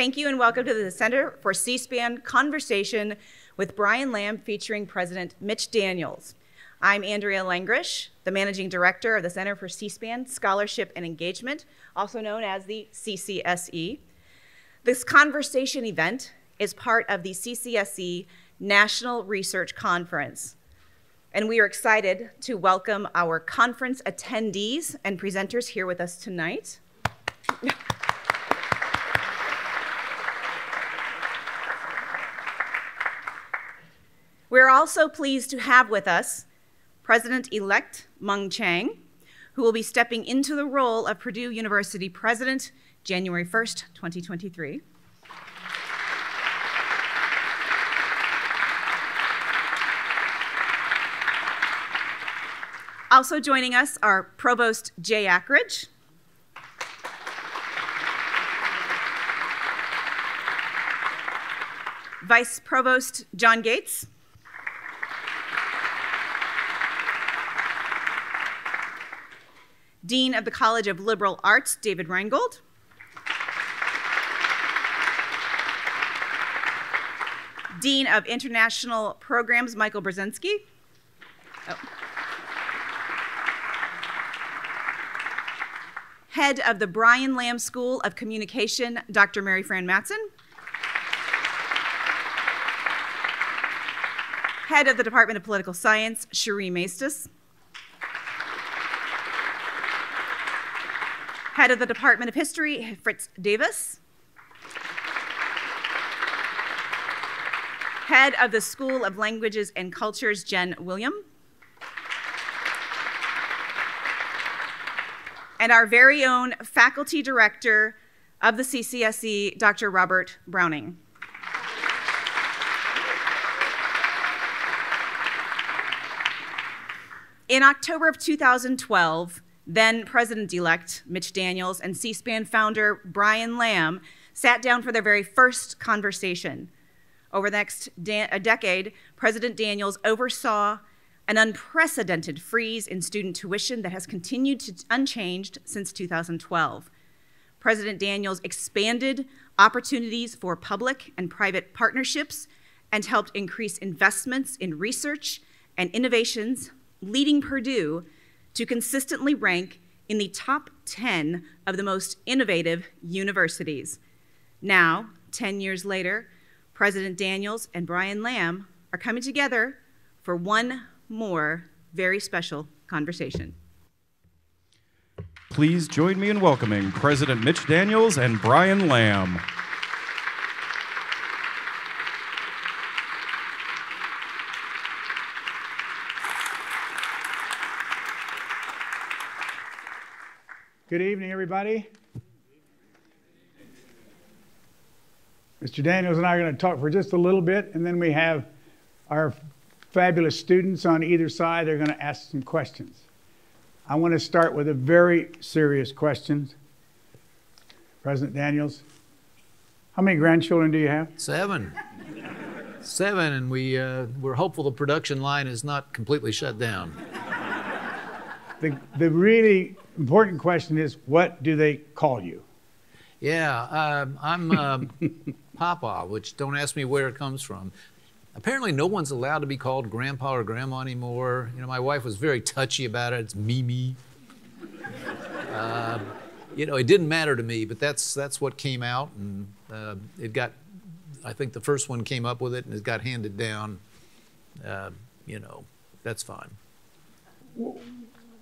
Thank you and welcome to the Center for C-SPAN Conversation with Brian Lamb featuring President Mitch Daniels. I'm Andrea Langrish, the Managing Director of the Center for C-SPAN Scholarship and Engagement, also known as the CCSE. This conversation event is part of the CCSE National Research Conference. And we are excited to welcome our conference attendees and presenters here with us tonight. We're also pleased to have with us President-elect Mung Chiang, who will be stepping into the role of Purdue University President January 1st, 2023. Also joining us are Provost Jay Akridge, Vice Provost John Gates, Dean of the College of Liberal Arts, David Reingold, Dean of International Programs, Michael Brzezinski. Oh. Head of the Brian Lamb School of Communication, Dr. Marifran Mattson. Head of the Department of Political Science, Cherie Maestas. Head of the Department of History, Fritz Davis. Head of the School of Languages and Cultures, Jen William. and our very own faculty director of the CCSE, Dr. Robert Browning. In October of 2012, then President elect Mitch Daniels and C SPAN founder Brian Lamb sat down for their very first conversation. Over the next a decade, President Daniels oversaw an unprecedented freeze in student tuition that has continued to unchanged since 2012. President Daniels expanded opportunities for public and private partnerships and helped increase investments in research and innovations, leading Purdue to consistently rank in the top 10 of the most innovative universities. Now, 10 years later, President Daniels and Brian Lamb are coming together for one more very special conversation. Please join me in welcoming President Mitch Daniels and Brian Lamb. Good evening, everybody. Mr. Daniels and I are going to talk for just a little bit, and then we have our fabulous students on either side They're going to ask some questions. I want to start with a very serious question. President Daniels, how many grandchildren do you have? Seven. Seven, and we, uh, we're hopeful the production line is not completely shut down. The, the really important question is what do they call you? Yeah, uh, I'm uh, Papa, which don't ask me where it comes from. Apparently, no one's allowed to be called grandpa or grandma anymore. You know, my wife was very touchy about it. It's Mimi. uh, you know, it didn't matter to me, but that's that's what came out, and uh, it got. I think the first one came up with it, and it got handed down. Uh, you know, that's fine.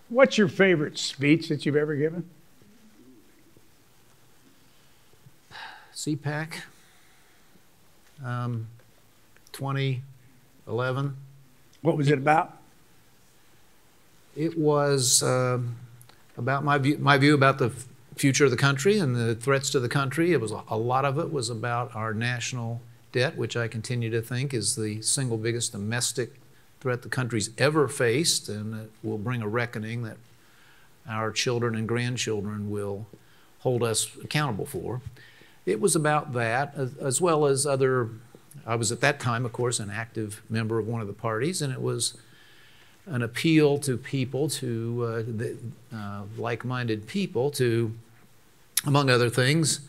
What's your favorite speech that you've ever given? CPAC. Um, 2011. What was it about? It was uh, about my view, my view about the future of the country and the threats to the country. It was a, a lot of it was about our national debt, which I continue to think is the single biggest domestic threat the country's ever faced, and it will bring a reckoning that our children and grandchildren will hold us accountable for. It was about that, as, well as other I was at that time, of course, an active member of one of the parties, and it was an appeal to people, to uh, uh, like minded people, to, among other things,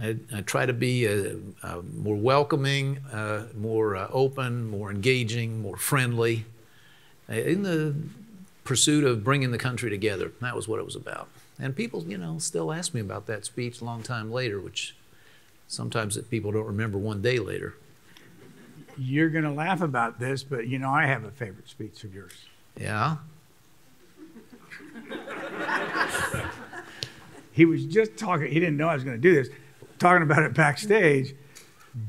I, I try to be uh, uh, more welcoming, uh, more uh, open, more engaging, more friendly uh, in the pursuit of bringing the country together. That was what it was about. And people, you know, still ask me about that speech a long time later, which sometimes people don't remember one day later. You're going to laugh about this, but you know, I have a favorite speech of yours. Yeah? He was just talking, he didn't know I was going to do this, talking about it backstage.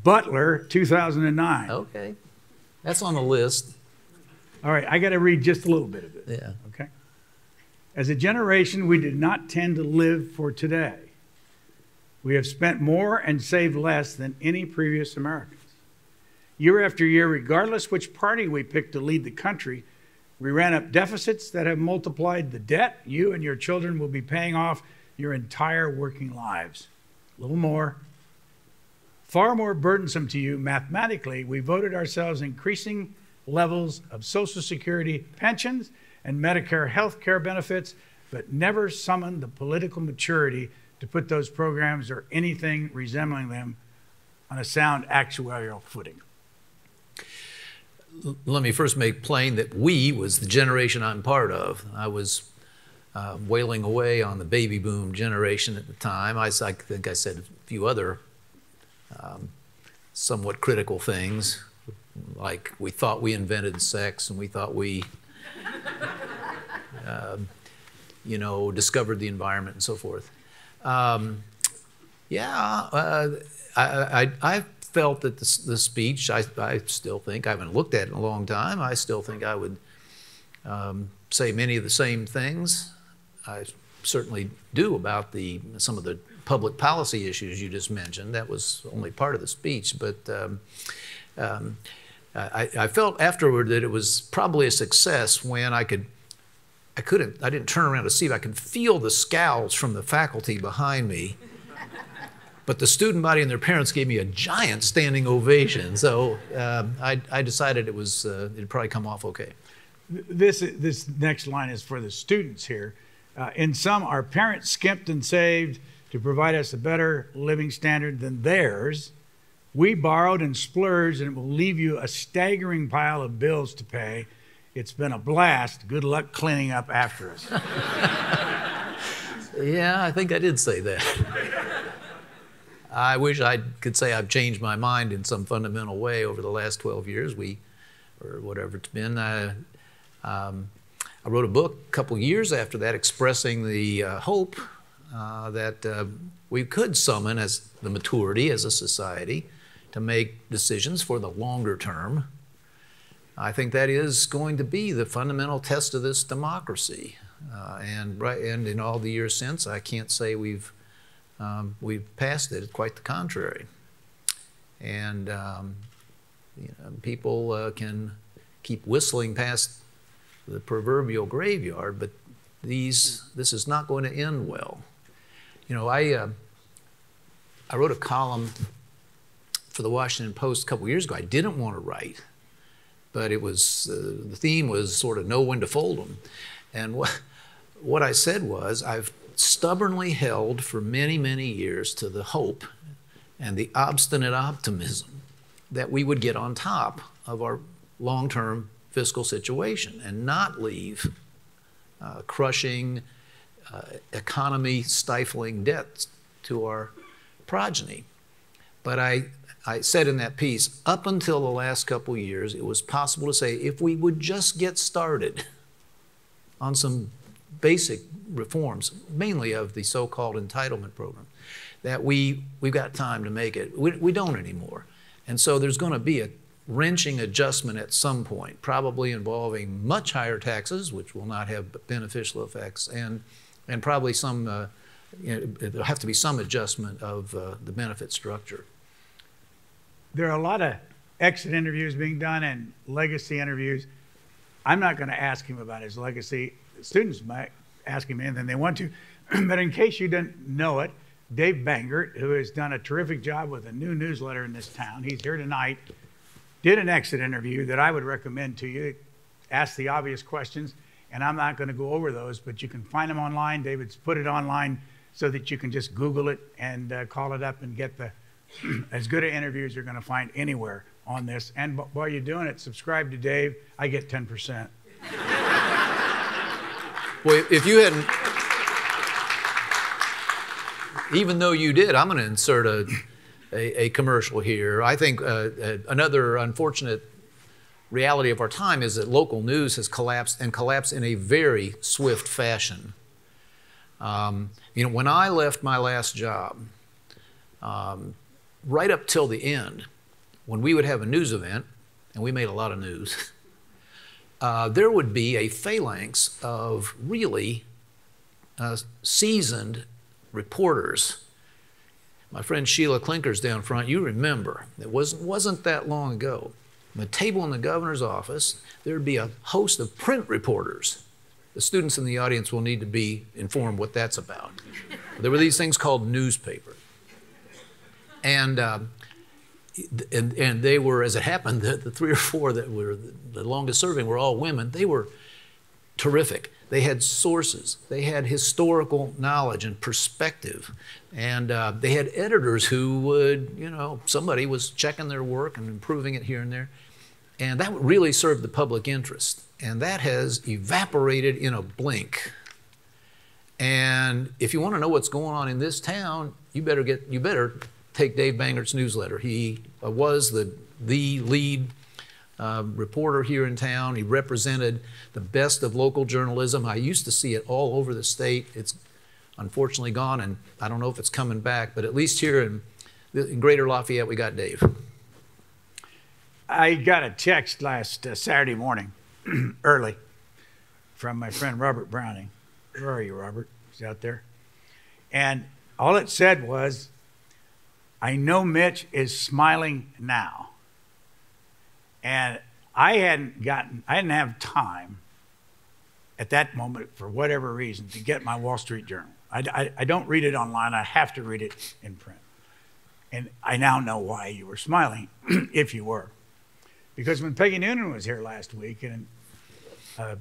Butler, 2009. Okay. That's on the list. All right, I got to read just a little bit of it. Yeah. Okay. As a generation, we did not tend to live for today. We have spent more and saved less than any previous Americans. Year after year, regardless which party we picked to lead the country, we ran up deficits that have multiplied the debt you and your children will be paying off your entire working lives. A little more. Far more burdensome to you mathematically, we voted ourselves increasing levels of Social Security pensions and Medicare health care benefits, but never summoned the political maturity to put those programs or anything resembling them on a sound actuarial footing. Let me first make plain that we was the generation I'm part of. I was uh, wailing away on the baby boom generation at the time. I, I think I said a few other um, somewhat critical things, like we thought we invented sex and we thought we, uh, you know, discovered the environment and so forth. Um, yeah, uh, I, I, I, felt that the, the speech, I, I, still think, I haven't looked at it in a long time, I still think I would um, say many of the same things. I certainly do about the, some of the public policy issues you just mentioned. That was only part of the speech, but um, um, I, I, felt afterward that it was probably a success when I could, I couldn't, I didn't turn around to see if I could feel the scowls from the faculty behind me. But the student body and their parents gave me a giant standing ovation. So uh, I, I, decided it was, uh, it'd probably come off okay. This, this next line is for the students here. Uh, in some, our parents skimped and saved to provide us a better living standard than theirs. We borrowed and splurged, and it will leave you a staggering pile of bills to pay. It's been a blast. Good luck cleaning up after us. yeah, I think I did say that. I wish I could say I've changed my mind in some fundamental way over the last 12 years. We, or whatever it's been. I, um, I wrote a book a couple years after that expressing the uh, hope uh, that uh, we could summon as the maturity as a society to make decisions for the longer term. I think that is going to be the fundamental test of this democracy. Uh, and, right, and in all the years since, I can't say we've um, we've passed it. Quite the contrary. And um, you know, people uh, can keep whistling past the proverbial graveyard, but these, this is not going to end well. You know, I, uh, I wrote a column for the Washington Post a couple years ago. I didn't want to write, but it was uh, the theme was sort of know when to fold them. And what, what I said was, I've stubbornly held for many, many years to the hope and the obstinate optimism that we would get on top of our long term fiscal situation and not leave uh, crushing, uh, economy stifling debts to our progeny. But I, I said in that piece, up until the last couple years, it was possible to say if we would just get started on some basic reforms, mainly of the so-called entitlement program, that we, we've got time to make it. We, we don't anymore. And so there's going to be a wrenching adjustment at some point, probably involving much higher taxes, which will not have beneficial effects, and, and probably some, uh, you know, there'll have to be some adjustment of uh, the benefit structure. There are a lot of exit interviews being done and legacy interviews. I'm not going to ask him about his legacy. Students might ask him anything they want to. but in case you didn't know it, Dave Bangert, who has done a terrific job with a new newsletter in this town, he's here tonight, did an exit interview that I would recommend to you. Ask the obvious questions, and I'm not going to go over those, but you can find them online. David's put it online so that you can just Google it and uh, call it up and get the as good an interview as you're going to find anywhere on this. And while you're doing it, subscribe to Dave. I get 10%. Well, if you hadn't, even though you did, I'm going to insert a, a, a commercial here. I think uh, uh, another unfortunate reality of our time is that local news has collapsed and collapsed in a very swift fashion. Um, you know, when I left my last job, um, right up till the end, when we would have a news event, and we made a lot of news, uh, there would be a phalanx of really uh, seasoned reporters. My friend Sheila Klinker's down front. You remember, it wasn't, wasn't that long ago. the table in the governor's office, there'd be a host of print reporters. The students in the audience will need to be informed what that's about. There were these things called newspapers. And uh, and, and they were, as it happened, the, the three or four that were the longest serving were all women. They were terrific. They had sources, they had historical knowledge and perspective. And uh, they had editors who would, you know, somebody was checking their work and improving it here and there. And that really served the public interest. And that has evaporated in a blink. And if you want to know what's going on in this town, you better get you better take Dave Bangert's newsletter. He uh, was the, the lead uh, reporter here in town. He represented the best of local journalism. I used to see it all over the state. It's unfortunately gone, and I don't know if it's coming back, but at least here in, in Greater Lafayette, we got Dave. I got a text last uh, Saturday morning, early, from my friend Robert Browning. Where are you, Robert? He's out there. And all it said was, I know Mitch is smiling now. And I hadn't gotten, I didn't have time at that moment, for whatever reason, to get my Wall Street Journal. I, I, don't read it online, I have to read it in print. And I now know why you were smiling, if you were. Because when Peggy Noonan was here last week, and uh,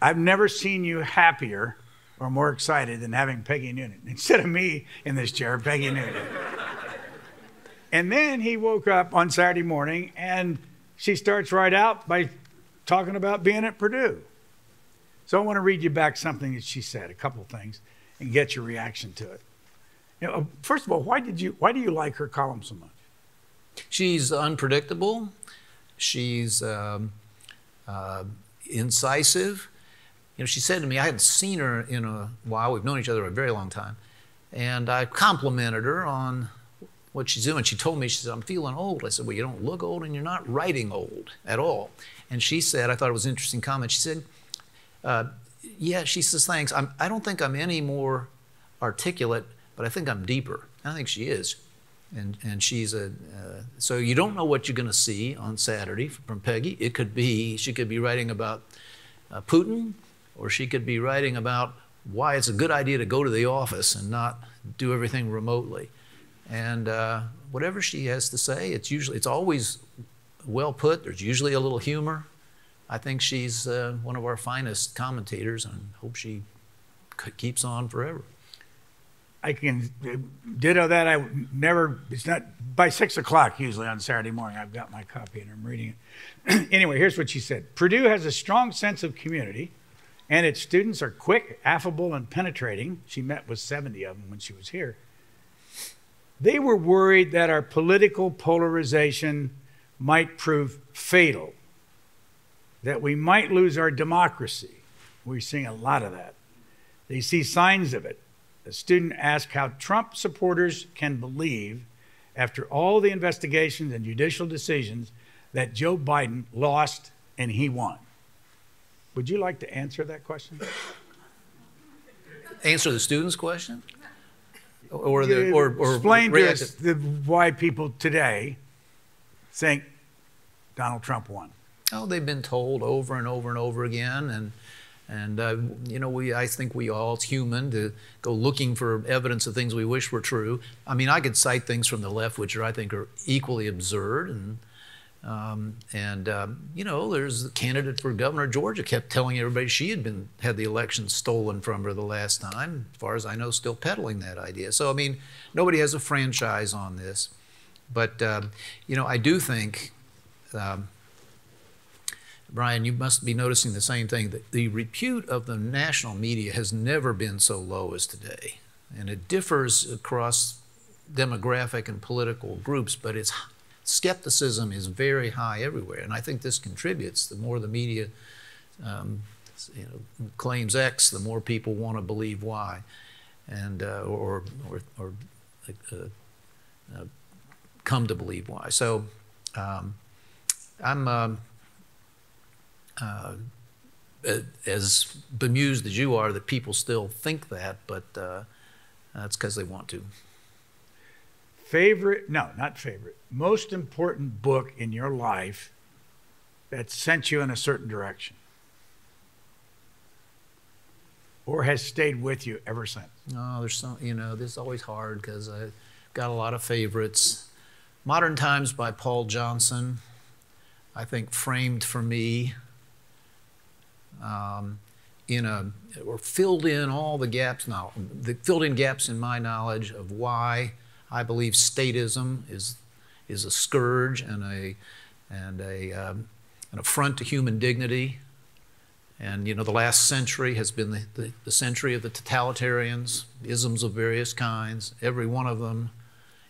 I've never seen you happier or more excited than having Peggy Noonan. Instead of me in this chair, Peggy Noonan. And then he woke up on Saturday morning and she starts right out by talking about being at Purdue. So I want to read you back something that she said, a couple things, and get your reaction to it. You know, first of all, why did you why do you like her column so much? She's unpredictable. She's um, uh, incisive. You know, she said to me, I hadn't seen her in a while. We've known each other a very long time, and I complimented her on what she's doing. She told me, she said, I'm feeling old. I said, Well, you don't look old and you're not writing old at all. And she said, I thought it was an interesting comment. She said, uh, Yeah, she says, Thanks. I'm, I don't think I'm any more articulate, but I think I'm deeper. I think she is. And, and she's a, uh, so you don't know what you're going to see on Saturday from Peggy. It could be, she could be writing about uh, Putin, or she could be writing about why it's a good idea to go to the office and not do everything remotely. And uh, whatever she has to say, it's usually, it's always well put. There's usually a little humor. I think she's uh, one of our finest commentators, and hope she keeps on forever. I can ditto that. I never. It's not by six o'clock usually on Saturday morning. I've got my copy and I'm reading it. anyway, here's what she said: Purdue has a strong sense of community, and its students are quick, affable, and penetrating. She met with 70 of them when she was here. They were worried that our political polarization might prove fatal, that we might lose our democracy. We're seeing a lot of that. They see signs of it. A student asked how Trump supporters can believe, after all the investigations and judicial decisions, that Joe Biden lost and he won. Would you like to answer that question? Answer the student's question? or the or, or explain to us the, why people today think Donald Trump won. Oh, they've been told over and over and over again, and and uh, you know we I think we all it's human to go looking for evidence of things we wish were true. I mean, I could cite things from the left which are I think are equally absurd and. Um, and um, you know, there's the candidate for governor of Georgia kept telling everybody she had been had the election stolen from her the last time. As far as I know, still peddling that idea. So I mean, nobody has a franchise on this. But um, you know, I do think, um, Brian, you must be noticing the same thing. That the repute of the national media has never been so low as today, and it differs across demographic and political groups, but it's skepticism is very high everywhere, and I think this contributes. The more the media um, you know, claims X, the more people want to believe Y, and uh, or or, or uh, uh, come to believe Y. So um, I'm um, uh, as bemused as you are that people still think that, but uh, that's because they want to. Favorite, no, not favorite, most important book in your life that sent you in a certain direction or has stayed with you ever since? No, there's some, you know, this is always hard because I've got a lot of favorites. Modern Times by Paul Johnson, I think framed for me um, in a, or filled in all the gaps now, the filled in gaps in my knowledge of why I believe statism is, is a scourge and, a, and a, um, an affront to human dignity. And you know, the last century has been the, the, the, century of the totalitarians, isms of various kinds, every one of them,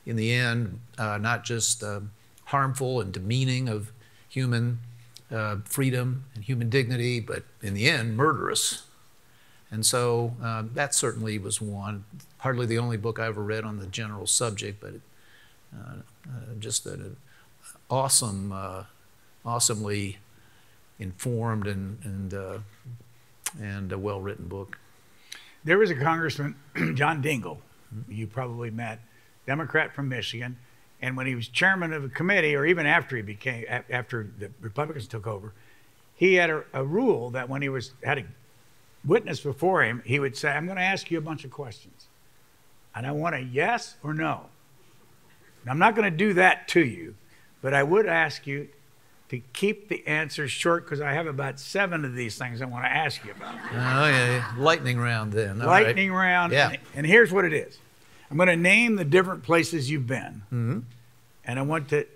in the end, uh, not just uh, harmful and demeaning of human uh, freedom and human dignity, but in the end, murderous. And so uh, that certainly was one. Hardly the only book I ever read on the general subject, but uh, uh, just an awesome, uh, awesomely informed and and and a well-written book. There was a congressman, John Dingell, you probably met, Democrat from Michigan, and when he was chairman of a committee, or even after he became after the Republicans took over, he had a, a rule that when he was had a witness before him, he would say, I'm going to ask you a bunch of questions. And I want a yes or no. Now, I'm not going to do that to you, but I would ask you to keep the answers short because I have about seven of these things I want to ask you about. Oh, yeah. Lightning round then. All Lightning right. round. Yeah. And, and, here's what it is I'm going to name the different places you've been. Mm-hmm. And I want to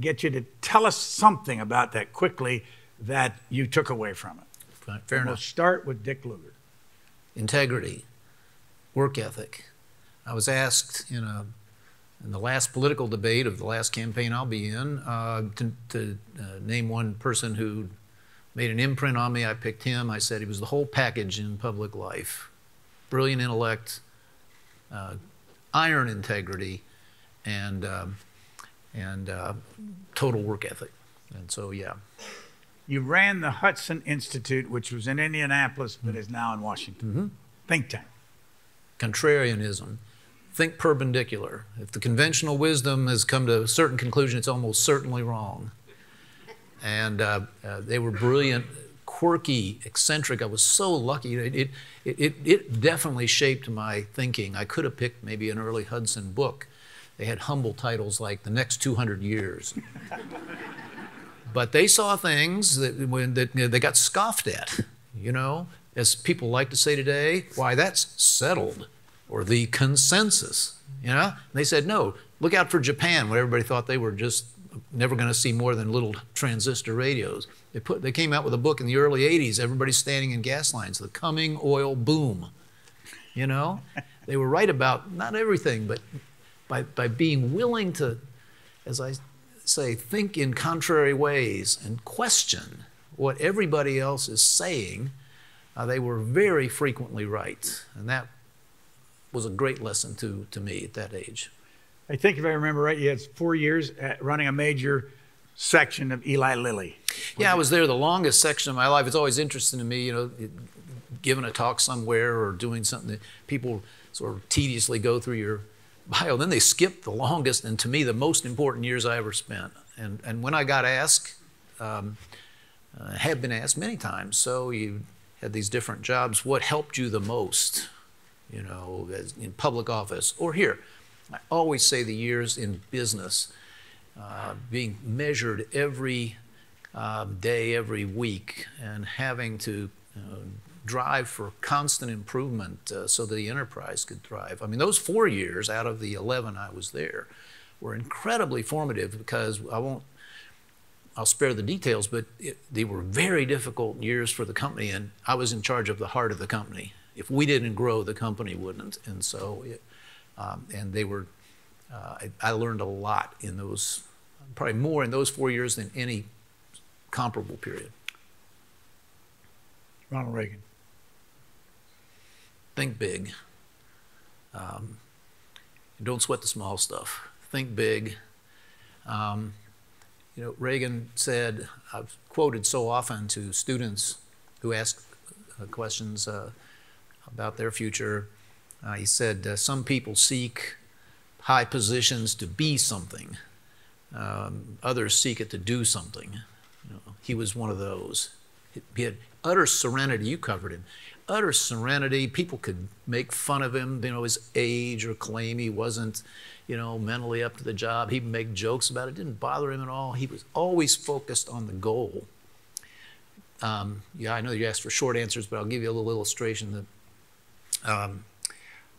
get you to tell us something about that quickly that you took away from it. Fair and enough. We'll start with Dick Lugar. Integrity, work ethic. I was asked in a in the last political debate of the last campaign I'll be in uh, to, to uh, name one person who made an imprint on me. I picked him. I said he was the whole package in public life: brilliant intellect, uh, iron integrity, and um, and uh, total work ethic. And so, yeah. You ran the Hudson Institute, which was in Indianapolis, but is now in Washington. Mm-hmm. Think tank. Contrarianism. Think perpendicular. If the conventional wisdom has come to a certain conclusion, it's almost certainly wrong. And uh, uh, they were brilliant, quirky, eccentric. I was so lucky. It, it, it, it definitely shaped my thinking. I could have picked maybe an early Hudson book. They had humble titles like The Next 200 Years. But they saw things that, when, that you know, they got scoffed at, you know, as people like to say today, why, that's settled, or the consensus, you know? And they said, no, look out for Japan, where everybody thought they were just never going to see more than little transistor radios. They, put, they came out with a book in the early 80s, everybody's standing in gas lines, The Coming Oil Boom, you know? they were right about not everything, but by, by being willing to, as I say, think in contrary ways and question what everybody else is saying, uh, they were very frequently right. And that was a great lesson to, to me at that age. I think if I remember right, you had four years running a major section of Eli Lilly. Yeah, I was there the longest section of my life. It's always interesting to me, you know, giving a talk somewhere or doing something that people sort of tediously go through your bio. Then they skipped the longest and to me the most important years I ever spent. And, and when I got asked, um, uh, have been asked many times, so you had these different jobs, what helped you the most, you know, in public office or here? I always say the years in business. uh, being measured every uh, day, every week, and having to drive for constant improvement uh, so that the enterprise could thrive. I mean, those four years out of the 11 I was there were incredibly formative because I won't, I'll spare the details, but it, they were very difficult years for the company, and I was in charge of the heart of the company. If we didn't grow, the company wouldn't. And so, it, um, and they were, uh, I, I learned a lot in those, probably more in those four years than any comparable period. Ronald Reagan think big. Um, don't sweat the small stuff. Think big. Um, you know, Reagan said, I've quoted so often to students who ask uh, questions uh, about their future. Uh, he said, uh, Some people seek high positions to be something, um, others seek it to do something. You know, he was one of those. He had utter serenity. You covered him utter serenity. People could make fun of him, you know, his age or claim he wasn't, you know, mentally up to the job. He'd make jokes about it. it didn't bother him at all. He was always focused on the goal. Um, yeah, I know you asked for short answers, but I'll give you a little illustration that um,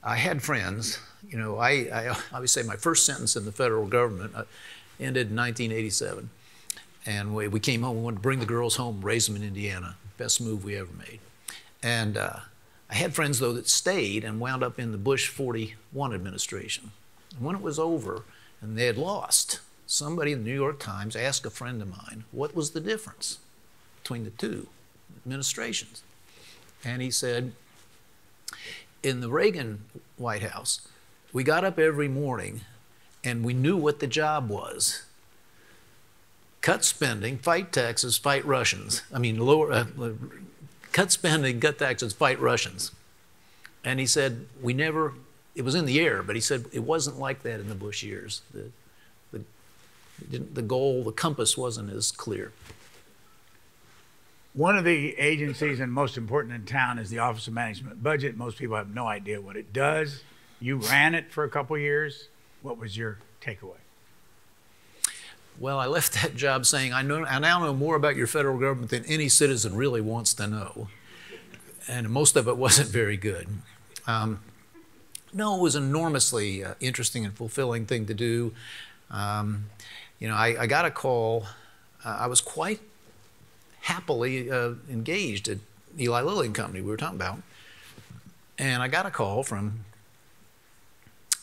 I had friends. You know, I, I, say my first sentence in the federal government uh, ended in 1987. And we, we came home, we wanted to bring the girls home, raise them in Indiana. Best move we ever made. And uh, I had friends, though, that stayed and wound up in the Bush 41 administration. And when it was over and they had lost, somebody in the New York Times asked a friend of mine, what was the difference between the two administrations? And he said, in the Reagan White House, we got up every morning and we knew what the job was cut spending, fight taxes, fight Russians. I mean, lower, uh, cut spending, cut taxes, fight Russians. And he said, we never, it was in the air, but he said it wasn't like that in the Bush years. The, the, the goal, the compass wasn't as clear. One of the agencies and most important in town is the Office of Management Budget. Most people have no idea what it does. You ran it for a couple years. What was your takeaway? Well, I left that job saying, I, know, I now know more about your federal government than any citizen really wants to know. And most of it wasn't very good. Um, no, it was an enormously uh, interesting and fulfilling thing to do. Um, you know, I, I, got a call. Uh, I was quite happily uh, engaged at Eli Lilly and Company we were talking about. And I got a call from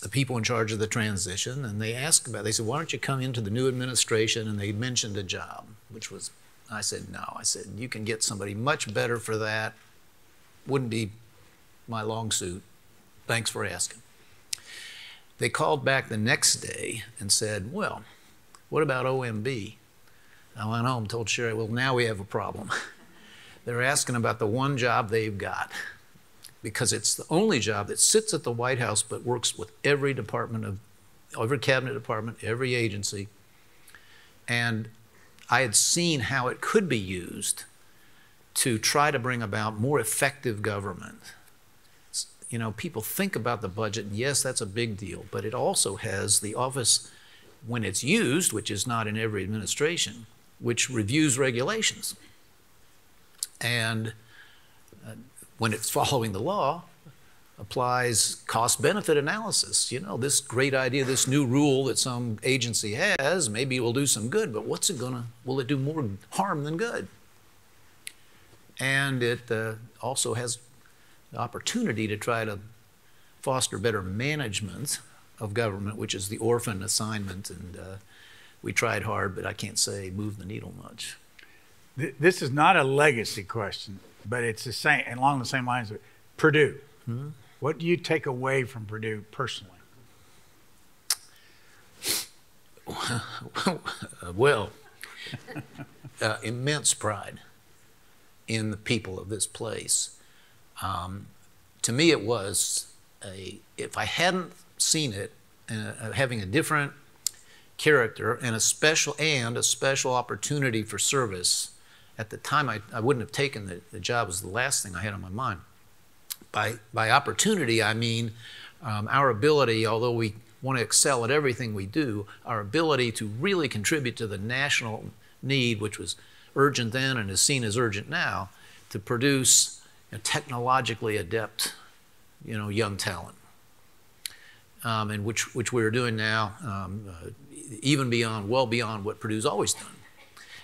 the people in charge of the transition, and they asked about. It. They said, "Why don't you come into the new administration?" And they mentioned a job, which was. I said, "No." I said, "You can get somebody much better for that. Wouldn't be my long suit. Thanks for asking." They called back the next day and said, "Well, what about OMB?" I went home, told Cheri, "Well, now we have a problem." They're asking about the one job they've got because it's the only job that sits at the White House but works with every department of, every cabinet department, every agency. And I had seen how it could be used to try to bring about more effective government. You know, people think about the budget, and yes, that's a big deal, but it also has the office, when it's used, which is not in every administration, which reviews regulations. And when it's following the law, applies cost benefit analysis. You know, this great idea, this new rule that some agency has, maybe it will do some good, but what's it gonna, will it do more harm than good? And it uh, also has the opportunity to try to foster better management of government, which is the orphan assignment. And uh, we tried hard, but I can't say move the needle much. This is not a legacy question but it's the same along the same lines Purdue. Mm-hmm. What do you take away from Purdue personally? well, uh, immense pride in the people of this place. Um, to me, it was a, if I hadn't seen it, uh, having a different character and a special and a special opportunity for service at the time, I, I wouldn't have taken the, the job was the last thing I had on my mind. By, by opportunity, I mean um, our ability, although we want to excel at everything we do, our ability to really contribute to the national need, which was urgent then and is seen as urgent now, to produce know, technologically adept, you know, young talent, um, and which which we're doing now, um, uh, even beyond, well beyond what Purdue's always done.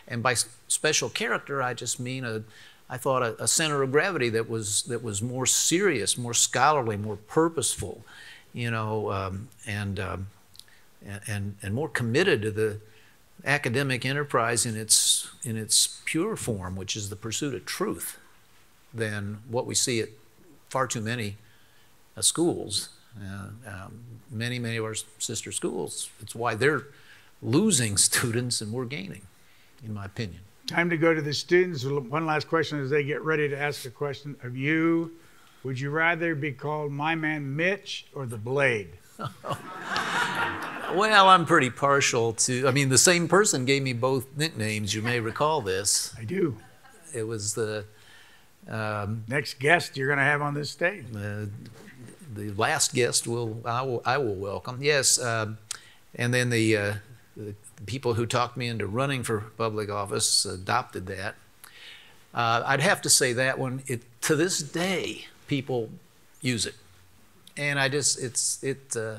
And by special character, I just mean a, I thought a, a center of gravity that was that was more serious, more scholarly, more purposeful, you know, um, and, um, and and more committed to the academic enterprise in its in its pure form, which is the pursuit of truth, than what we see at far too many uh, schools. Uh, um, many many of our sister schools. It's why they're losing students and we're gaining, in my opinion. Time to go to the students. One last question as they get ready to ask a question of you. Would you rather be called my man Mitch or the Blade? Well, I'm pretty partial to. I mean, the same person gave me both nicknames. You may recall this. I do. It was the um, Next guest you're going to have on this stage. the, the last guest will I will I will welcome. Yes, um, and then the, uh, the people who talked me into running for public office adopted that. Uh, I'd have to say that one. It to this day people use it, and I just it's it. Uh,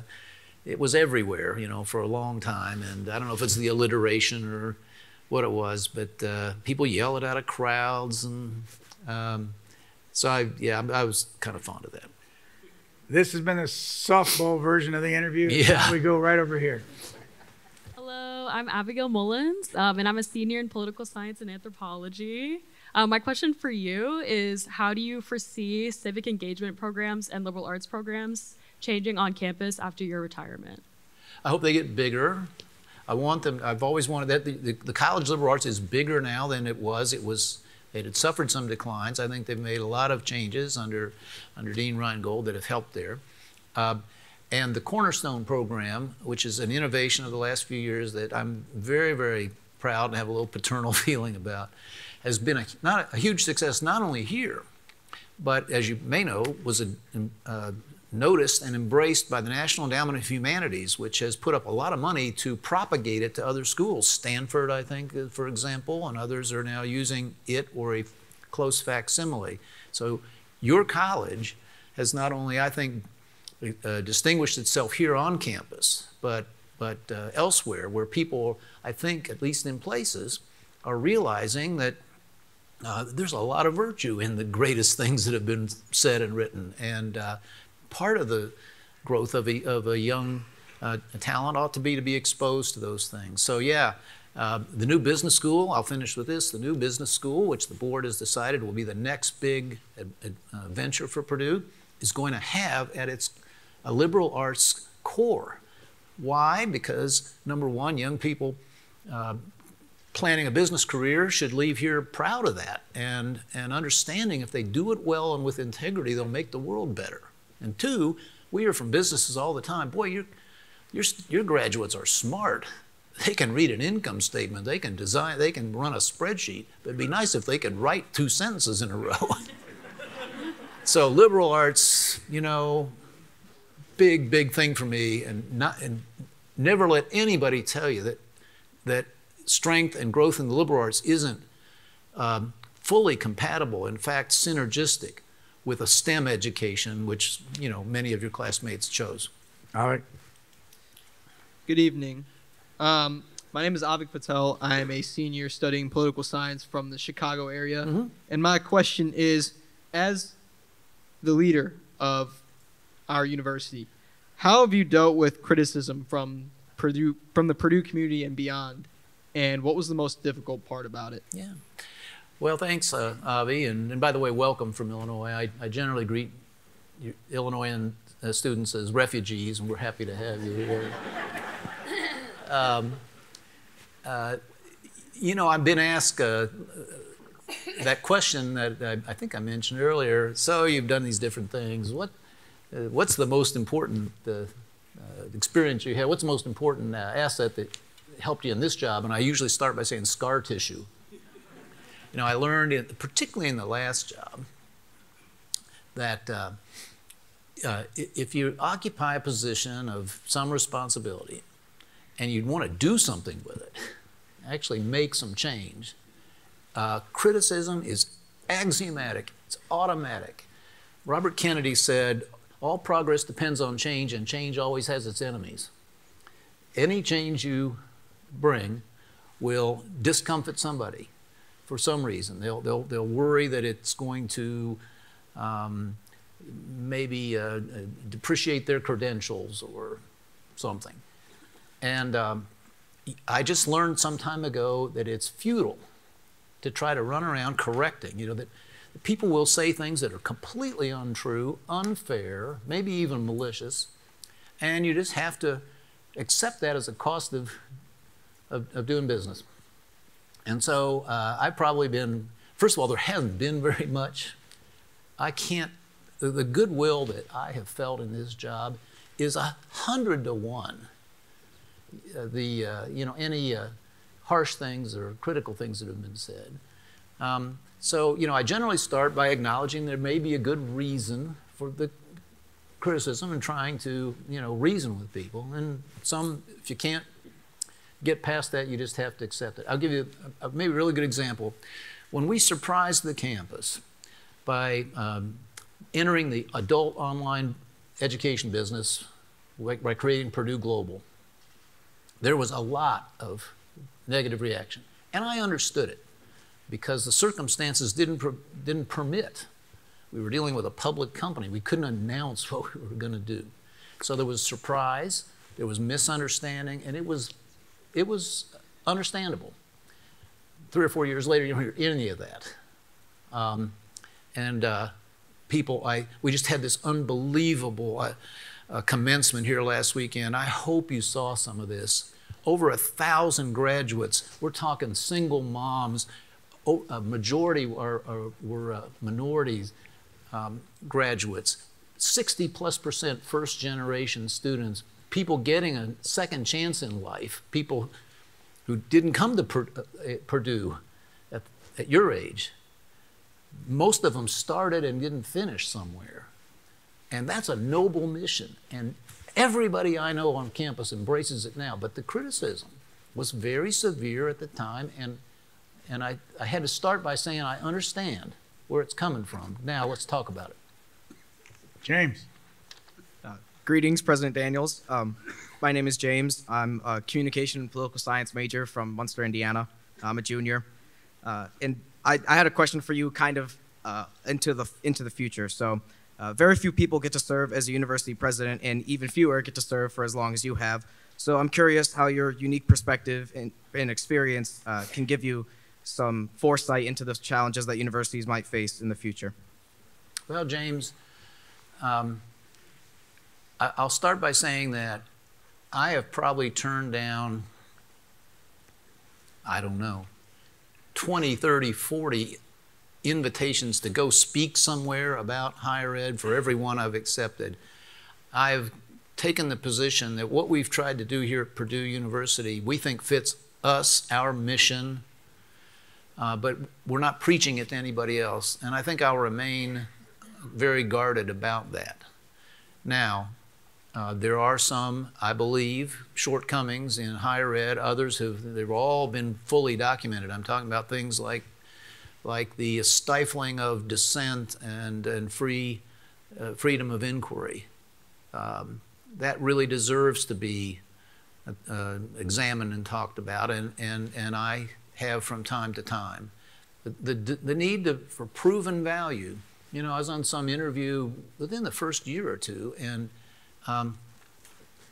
it was everywhere, you know, for a long time. And I don't know if it's the alliteration or what it was, but uh, people yell it out of crowds. And um, so I, yeah, I was kind of fond of that. This has been a softball version of the interview. Yeah. We go right over here. I'm Abigail Mullins, um, and I'm a senior in political science and anthropology. Um, my question for you is How do you foresee civic engagement programs and liberal arts programs changing on campus after your retirement? I hope they get bigger. I want them. I've always wanted that. The, the, the college liberal arts is bigger now than it was. It was. It had suffered some declines. I think they've made a lot of changes under under Dean Reingold that have helped there. Uh, and the Cornerstone program, which is an innovation of the last few years that I'm very, very proud and have a little paternal feeling about, has been a, not a, a huge success not only here, but as you may know, was a, uh, noticed and embraced by the National Endowment of Humanities, which has put up a lot of money to propagate it to other schools. Stanford, I think, uh, for example, and others are now using it or a close facsimile. So your college has not only, I think, uh, distinguished itself here on campus, but but uh, elsewhere, where people, I think, at least in places, are realizing that uh, there's a lot of virtue in the greatest things that have been said and written, and uh, part of the growth of a, of a young uh, talent ought to be to be exposed to those things. So yeah, uh, the new business school, I'll finish with this, the new business school, which the board has decided will be the next big uh, venture for Purdue, is going to have at its a liberal arts core. Why? Because number one, young people uh, planning a business career should leave here proud of that and, and understanding if they do it well and with integrity, they'll make the world better. And two, we hear from businesses all the time, boy, your, your, your graduates are smart. They can read an income statement, they can design, they can run a spreadsheet, but it'd be nice if they could write two sentences in a row. so liberal arts, you know, big, big thing for me, and not and never let anybody tell you that that strength and growth in the liberal arts isn't um, fully compatible. In fact, synergistic with a STEM education, which you know many of your classmates chose. All right. Good evening. Um, my name is Avik Patel. I am a senior studying political science from the Chicago area. Mm-hmm. And my question is as the leader of our university, how have you dealt with criticism from Purdue from the Purdue community and beyond? And what was the most difficult part about it? Yeah. Well, thanks, uh, Avi. And, and by the way, welcome from Illinois. I, I generally greet you, Illinoisan uh, students as refugees, and we're happy to have you here. um, uh, you know, I've been asked uh, that question that I, I, think I mentioned earlier. So you've done these different things. What, uh, what's the most important uh, experience you had? What's the most important asset that helped you in this job? And I usually start by saying scar tissue. You know, I learned, in, particularly in the last job, that uh, uh, if you occupy a position of some responsibility and you'd want to do something with it, actually make some change, uh, criticism is axiomatic, it's automatic. Robert Kennedy said, All progress depends on change, and change always has its enemies. Any change you bring will discomfort somebody for some reason. They'll, they'll, they'll worry that it's going to um, maybe uh, depreciate their credentials or something. And um, I just learned some time ago that it's futile to try to run around correcting. You know, that people will say things that are completely untrue, unfair, maybe even malicious, and you just have to accept that as a cost of, of, of doing business. And so uh, I've probably been, first of all, there hasn't been very much. I can't, the, the goodwill that I have felt in this job is a hundred to one. Uh, the, uh, you know, any uh, harsh things or critical things that have been said. Um, so, you know, I generally start by acknowledging there may be a good reason for the criticism and trying to, you know, reason with people. And some, if you can't get past that, you just have to accept it. I'll give you a, a maybe a really good example. When we surprised the campus by um, entering the adult online education business by, by creating Purdue Global, there was a lot of negative reaction. And I understood it because the circumstances didn't, didn't permit. We were dealing with a public company. We couldn't announce what we were going to do. So there was surprise, there was misunderstanding, and it was, it was understandable. Three or four years later, you don't hear any of that. Um, and uh, people, I, we just had this unbelievable uh, uh, commencement here last weekend. I hope you saw some of this. Over a thousand graduates. We're talking single moms a majority were uh, minorities um, graduates, 60 plus percent first generation students, people getting a second chance in life, people who didn't come to per, uh, Purdue at, at your age. Most of them started and didn't finish somewhere. And that's a noble mission. And everybody I know on campus embraces it now. But the criticism was very severe at the time and and I, I had to start by saying I understand where it's coming from. Now let's talk about it. James. Uh, greetings, President Daniels. Um, my name is James. I'm a communication and political science major from Munster, Indiana. I'm a junior. Uh, and I, I, had a question for you kind of uh, into, the, into the future. So uh, very few people get to serve as a university president, and even fewer get to serve for as long as you have. So I'm curious how your unique perspective and, and experience uh, can give you some foresight into the challenges that universities might face in the future? Well, James, um, I'll start by saying that I have probably turned down, I don't know, 20, 30, 40 invitations to go speak somewhere about higher ed for every one I've accepted. I've taken the position that what we've tried to do here at Purdue University, we think fits us, our mission, uh, but we're not preaching it to anybody else. And I think I'll remain very guarded about that. Now, uh, there are some, I believe, shortcomings in higher ed. Others have they've all been fully documented. I'm talking about things like like the stifling of dissent and and free uh, freedom of inquiry. Um, that really deserves to be uh, examined and talked about. And and and I have from time to time. The, the, the need to, for proven value. You know, I was on some interview within the first year or two, and um,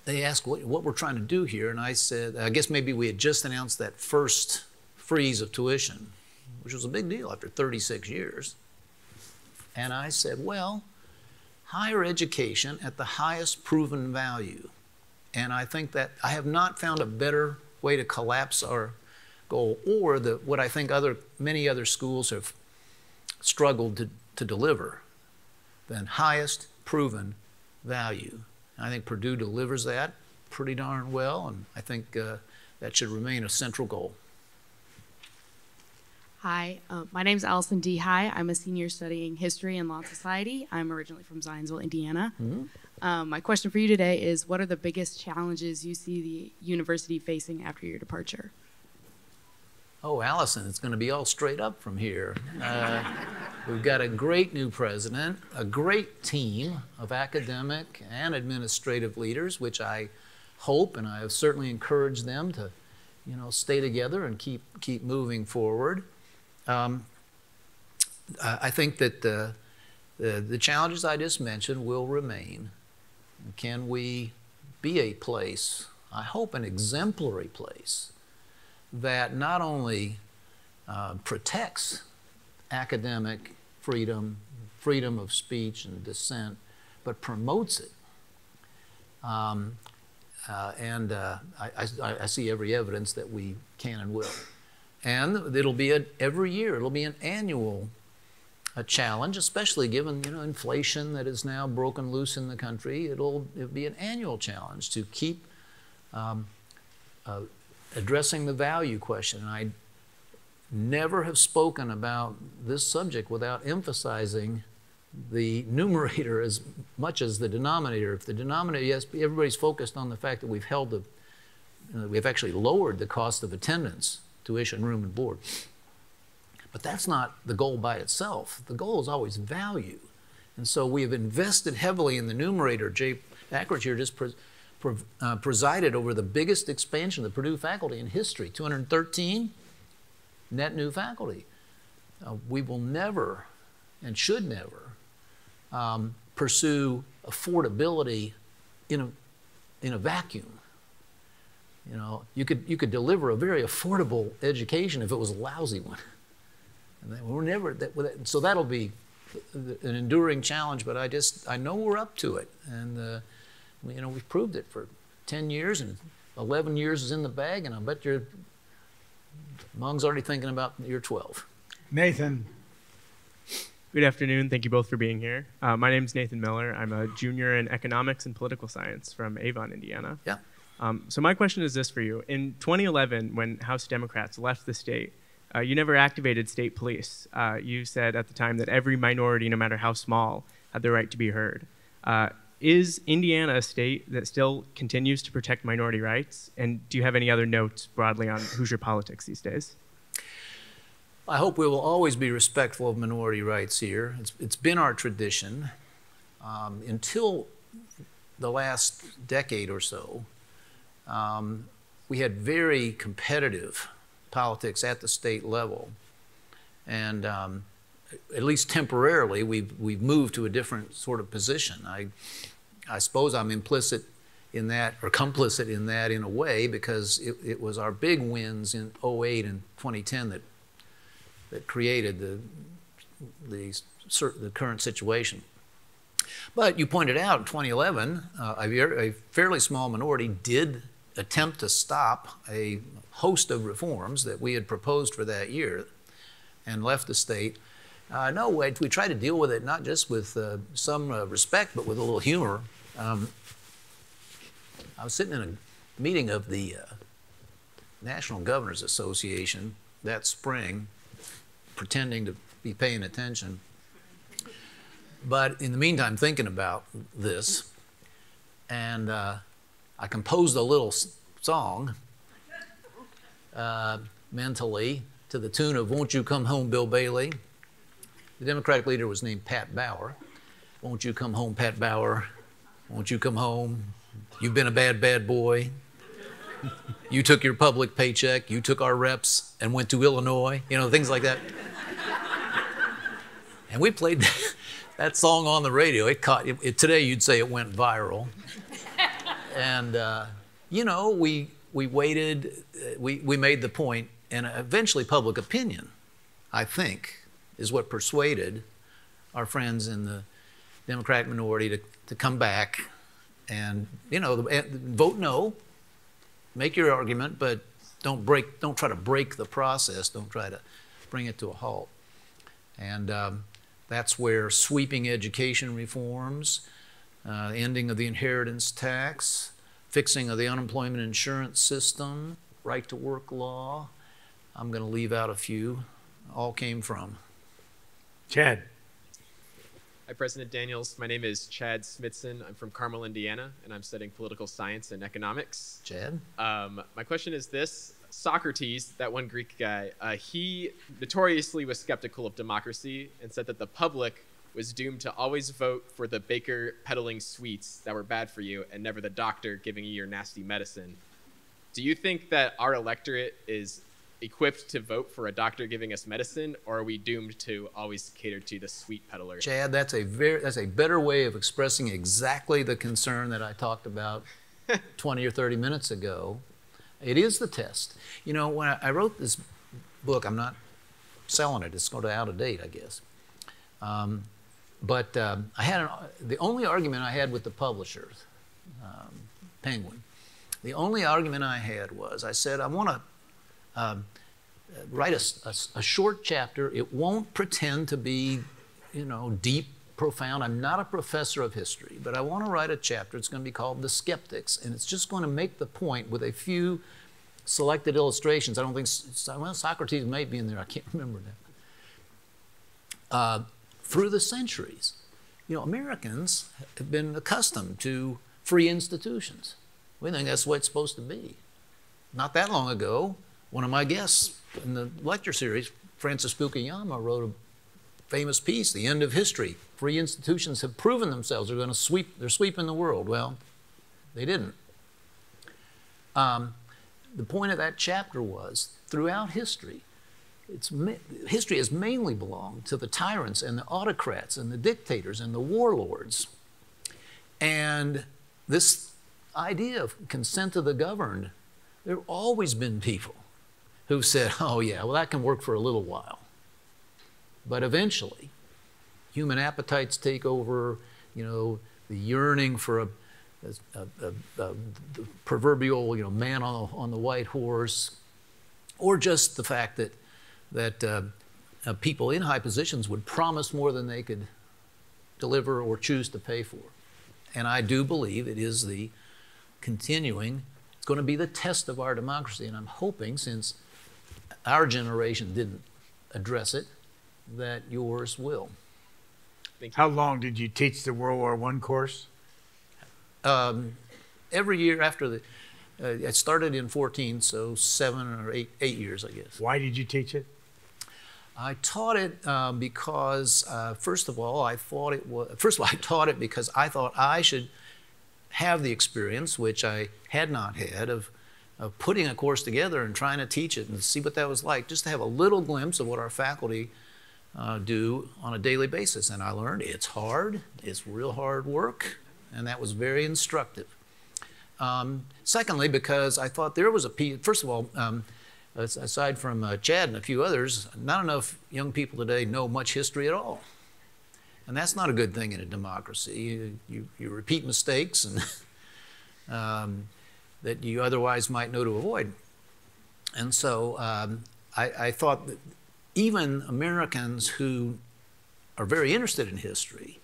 they asked what, what we're trying to do here, and I said, I guess maybe we had just announced that first freeze of tuition, which was a big deal after 36 years. And I said, well, higher education at the highest proven value. And I think that I have not found a better way to collapse our goal, or the, what I think other, many other schools have struggled to, to deliver, than highest proven value. I think Purdue delivers that pretty darn well, and I think uh, that should remain a central goal. Hi, um, my name is Allison D. High. I'm a senior studying history and law and society. I'm originally from Zionsville, Indiana. Mm-hmm. Um, my question for you today is What are the biggest challenges you see the university facing after your departure? Oh, Allison, it's going to be all straight up from here. Uh, we've got a great new president, a great team of academic and administrative leaders, which I hope and I have certainly encouraged them to, you know, stay together and keep keep moving forward. Um, I think that the, the the challenges I just mentioned will remain. Can we be a place? I hope an exemplary place that not only uh, protects academic freedom, freedom of speech and dissent, but promotes it. Um, uh, and uh, I, I, I, see every evidence that we can and will. And it'll be a, every year, it'll be an annual a challenge, especially given you know inflation that is now broken loose in the country. It'll, it'll be an annual challenge to keep um, uh, addressing the value question. And I never have spoken about this subject without emphasizing the numerator as much as the denominator. If the denominator, yes, everybody's focused on the fact that we've held the, you know, we've actually lowered the cost of attendance, tuition, room, and board. But that's not the goal by itself. The goal is always value. And so we have invested heavily in the numerator. Jay Akridge here just uh, presided over the biggest expansion of the Purdue faculty in history 213 net new faculty. Uh, we will never and should never um, pursue affordability in a, in a vacuum. You know, you could, you could deliver a very affordable education if it was a lousy one. And we're never, that, so that'll be an enduring challenge, but I just, I know we're up to it. And, uh, you know, we've proved it for 10 years and 11 years is in the bag, and I bet your Mung's already thinking about year 12. Nathan. Good afternoon. Thank you both for being here. Uh, my name is Nathan Miller. I'm a junior in economics and political science from Avon, Indiana. Yeah. Um, so my question is this for you. In 2011, when House Democrats left the state, uh, you never activated state police. Uh, you said at the time that every minority, no matter how small, had the right to be heard. Is Indiana a state that still continues to protect minority rights? And do you have any other notes broadly on Hoosier politics these days? I hope we will always be respectful of minority rights here. it's, it's been our tradition. Um, until the last decade or so, um, we had very competitive politics at the state level. And um, at least temporarily, we've, we've moved to a different sort of position. I, I suppose I'm implicit in that, or complicit in that in a way, because it, it was our big wins in 08 and 2010 that, that created the, the, the current situation. But you pointed out in 2011, uh, a, a fairly small minority did attempt to stop a host of reforms that we had proposed for that year and left the state. Uh, no, we, we try to deal with it not just with uh, some uh, respect, but with a little humor. Um, I was sitting in a meeting of the uh, National Governors Association that spring, pretending to be paying attention. But in the meantime, thinking about this, and uh, I composed a little song uh, mentally to the tune of Won't You Come Home, Bill Bailey. The Democratic leader was named Pat Bauer. Won't you come home, Pat Bauer? Won't you come home? You've been a bad, bad boy. you took your public paycheck, you took our reps and went to Illinois, you know, things like that. and we played that song on the radio. It caught, it, it, today you'd say it went viral. and, uh, you know, we, we waited, uh, we, we made the point, and eventually public opinion, I think, is what persuaded our friends in the Democratic minority to, to come back and, you know, vote no, make your argument, but don't break, don't try to break the process, don't try to bring it to a halt. And um, that's where sweeping education reforms, uh, ending of the inheritance tax, fixing of the unemployment insurance system, right to work law. I'm going to leave out a few. all came from. Chad. Hi, President Daniels. My name is Chad Smithson. I'm from Carmel, Indiana, and I'm studying political science and economics. Chad? Um, my question is this Socrates, that one Greek guy, uh, he notoriously was skeptical of democracy and said that the public was doomed to always vote for the baker peddling sweets that were bad for you and never the doctor giving you your nasty medicine. Do you think that our electorate is equipped to vote for a doctor giving us medicine, or are we doomed to always cater to the sweet peddler? Chad, that's a very that's a better way of expressing exactly the concern that I talked about 20 or 30 minutes ago. It is the test. You know, when I, wrote this book, I'm not selling it. It's going to out of date, I guess. Um, but um, I had an, the only argument I had with the publishers, um, Penguin. The only argument I had was I said I want to um, write a, a, a, short chapter. It won't pretend to be, you know, deep, profound. I'm not a professor of history, but I want to write a chapter. It's going to be called The Skeptics, and it's just going to make the point with a few selected illustrations. I don't think, well, Socrates might be in there. I can't remember that. Uh, through the centuries, you know, Americans have been accustomed to free institutions. We think that's what it's supposed to be. Not that long ago, one of my guests in the lecture series, Francis Fukuyama, wrote a famous piece, The End of History. Free institutions have proven themselves. They're going to sweep, they're sweeping the world. Well, they didn't. Um, the point of that chapter was throughout history, history has mainly belonged to the tyrants and the autocrats and the dictators and the warlords. And this idea of consent of the governed, there have always been people who said, oh, yeah, well, that can work for a little while. But eventually, human appetites take over, you know, the yearning for a, a, a, a proverbial, you know, man on, on the white horse, or just the fact that, that uh, uh, people in high positions would promise more than they could deliver or choose to pay for. And I do believe it is the continuing, it's going to be the test of our democracy. And I'm hoping, since our generation didn't address it, that yours will. How long did you teach the World War I course? Um, every year after the, uh, it started in 14, so seven or eight, eight years, I guess. Why did you teach it? I taught it um, because, uh, first of all, I thought it was, first of all, I taught it because I thought I should have the experience, which I had not had, of of putting a course together and trying to teach it and see what that was like, just to have a little glimpse of what our faculty uh, do on a daily basis. And I learned it's hard, it's real hard work, and that was very instructive. Um, secondly, because I thought there was a piece, first of all, um, aside from uh, Chad and a few others, not enough young people today know much history at all. And that's not a good thing in a democracy. You, you, you repeat mistakes and um, that you otherwise might know to avoid. And so um, I, I thought that even Americans who are very interested in history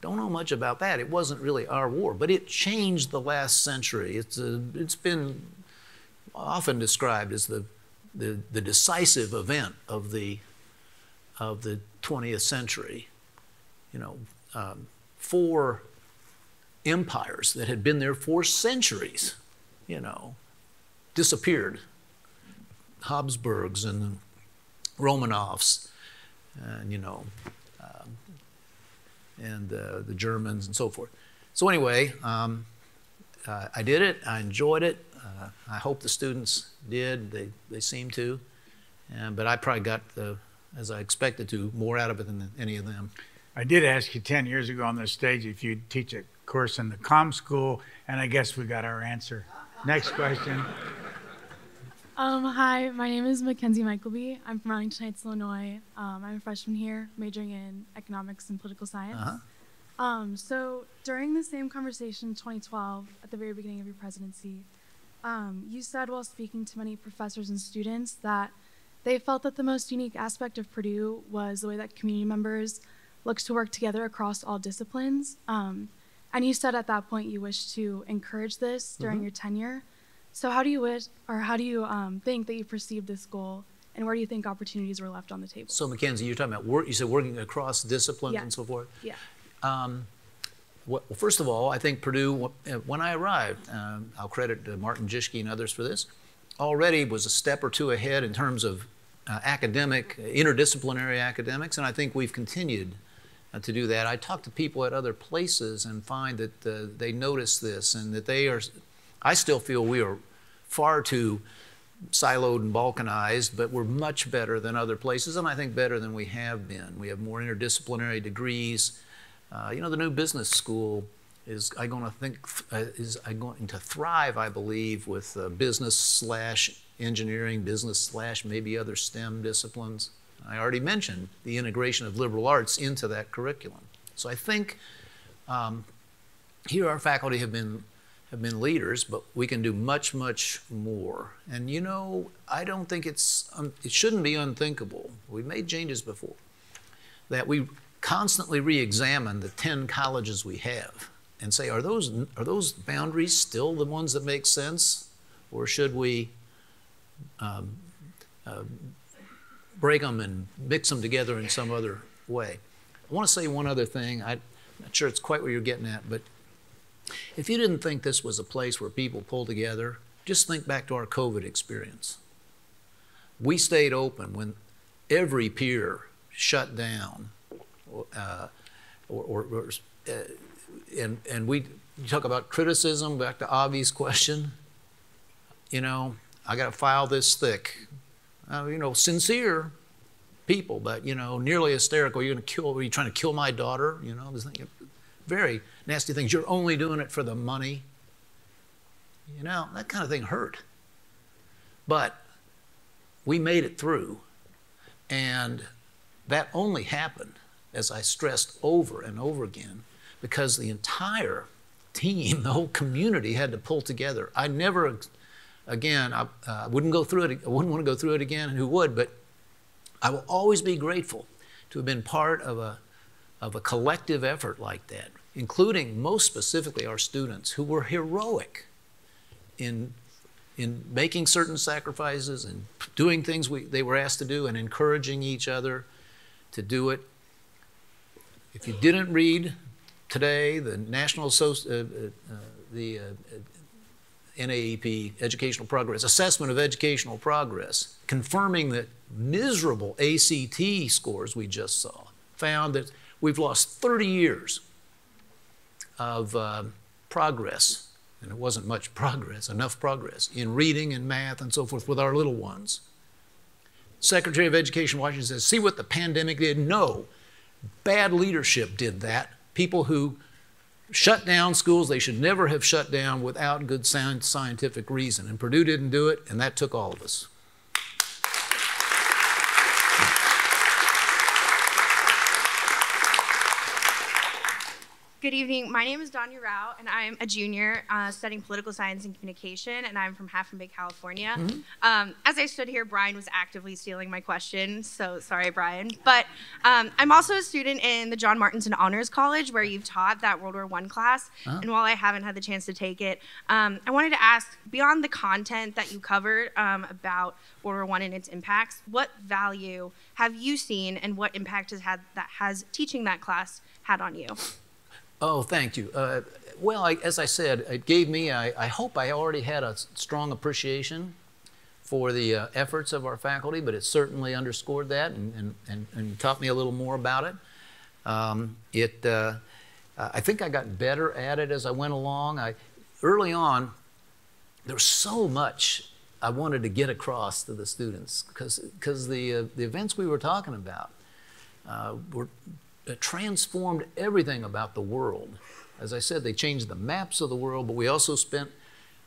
don't know much about that. It wasn't really our war, but it changed the last century. It's, a, it's been often described as the, the, the decisive event of the, of the 20th century. You know, um, four empires that had been there for centuries you know, disappeared. Habsburgs and Romanovs, and you know, um, and uh, the Germans and so forth. So anyway, um, uh, I did it. I enjoyed it. Uh, I hope the students did. They they seem to, and, but I probably got the, as I expected to, more out of it than any of them. I did ask you 10 years ago on this stage if you'd teach a course in the com school, and I guess we got our answer. Next question. Um, hi, my name is Mackenzie Michaelby. I'm from Arlington Heights, Illinois. Um, I'm a freshman here, majoring in economics and political science. Uh-huh. Um, so during the same conversation in 2012, at the very beginning of your presidency, um, you said while speaking to many professors and students that they felt that the most unique aspect of Purdue was the way that community members looked to work together across all disciplines. Um, and you said at that point you wish to encourage this during mm-hmm. your tenure. So how do you wish, or how do you um, think that you perceived this goal and where do you think opportunities were left on the table? So Mackenzie, you're talking about work. You said working across disciplines Yeah. and so forth. Yeah. Um, well, first of all, I think Purdue, uh, when I arrived, um, I'll credit uh, Martin Jischke and others for this, already was a step or two ahead in terms of uh, academic, interdisciplinary academics, and I think we've continued uh, to do that. I talk to people at other places and find that uh, they notice this and that they are, I still feel we are far too siloed and balkanized, but we're much better than other places, and I think better than we have been. We have more interdisciplinary degrees. Uh, you know, the new business school is I going to think uh, is I going to thrive, I believe, with uh, business slash engineering, business slash maybe other STEM disciplines. I already mentioned the integration of liberal arts into that curriculum. So I think um, here our faculty have been have been leaders, but we can do much, much more. And you know, I don't think it's um, it shouldn't be unthinkable. We've made changes before that we constantly re-examine the 10 colleges we have and say, are those, are those boundaries still the ones that make sense? Or should we um, uh, break them and mix them together in some other way? I want to say one other thing. I'm not sure it's quite what you're getting at, but if you didn't think this was a place where people pull together, just think back to our COVID experience. We stayed open when every peer shut down uh, or, or, or uh, and and we talk about criticism. Back to Avi's question. You know, I got to file this thick. Uh, you know, sincere people, but you know, nearly hysterical. You're going to kill. Are you trying to kill my daughter? You know, very nasty things. You're only doing it for the money. You know, that kind of thing hurt. But we made it through, and that only happened as I stressed over and over again, because the entire team, the whole community had to pull together. I never, again, I uh, wouldn't go through it, I wouldn't want to go through it again, and who would, but I will always be grateful to have been part of a, of a collective effort like that, including most specifically our students who were heroic in, in making certain sacrifices and doing things we, they were asked to do and encouraging each other to do it. If you didn't read today the National Associ- uh, uh, the uh, NAEP Educational Progress Assessment of Educational Progress, confirming that miserable ACT scores we just saw found that we've lost 30 years of uh, progress, and it wasn't much progress, enough progress in reading and math and so forth with our little ones. Secretary of Education Washington says, see what the pandemic did? No, Bad leadership did that. People who shut down schools they should never have shut down without good sound scientific reason. And Purdue didn't do it, and that took all of us. Good evening. My name is Danya Rao, and I'm a junior uh, studying political science and communication, and I'm from Half Moon Bay, California. Mhm. Um, as I stood here, Brian was actively stealing my question, so sorry, Brian. But um, I'm also a student in the John Martinson Honors College, where you've taught that World War I class. Uh-huh. And while I haven't had the chance to take it, um, I wanted to ask, beyond the content that you covered um, about World War I and its impacts, what value have you seen, and what impact has had that has teaching that class had on you? Oh, thank you. Uh, well, I, as I said, it gave me, I, I hope I already had a strong appreciation for the uh, efforts of our faculty, but it certainly underscored that and, and, and, and taught me a little more about it. Um, it uh, I think I got better at it as I went along. I, early on, there was so much I wanted to get across to the students because the, uh, the events we were talking about uh, were transformed everything about the world. As I said, they changed the maps of the world, but we also spent,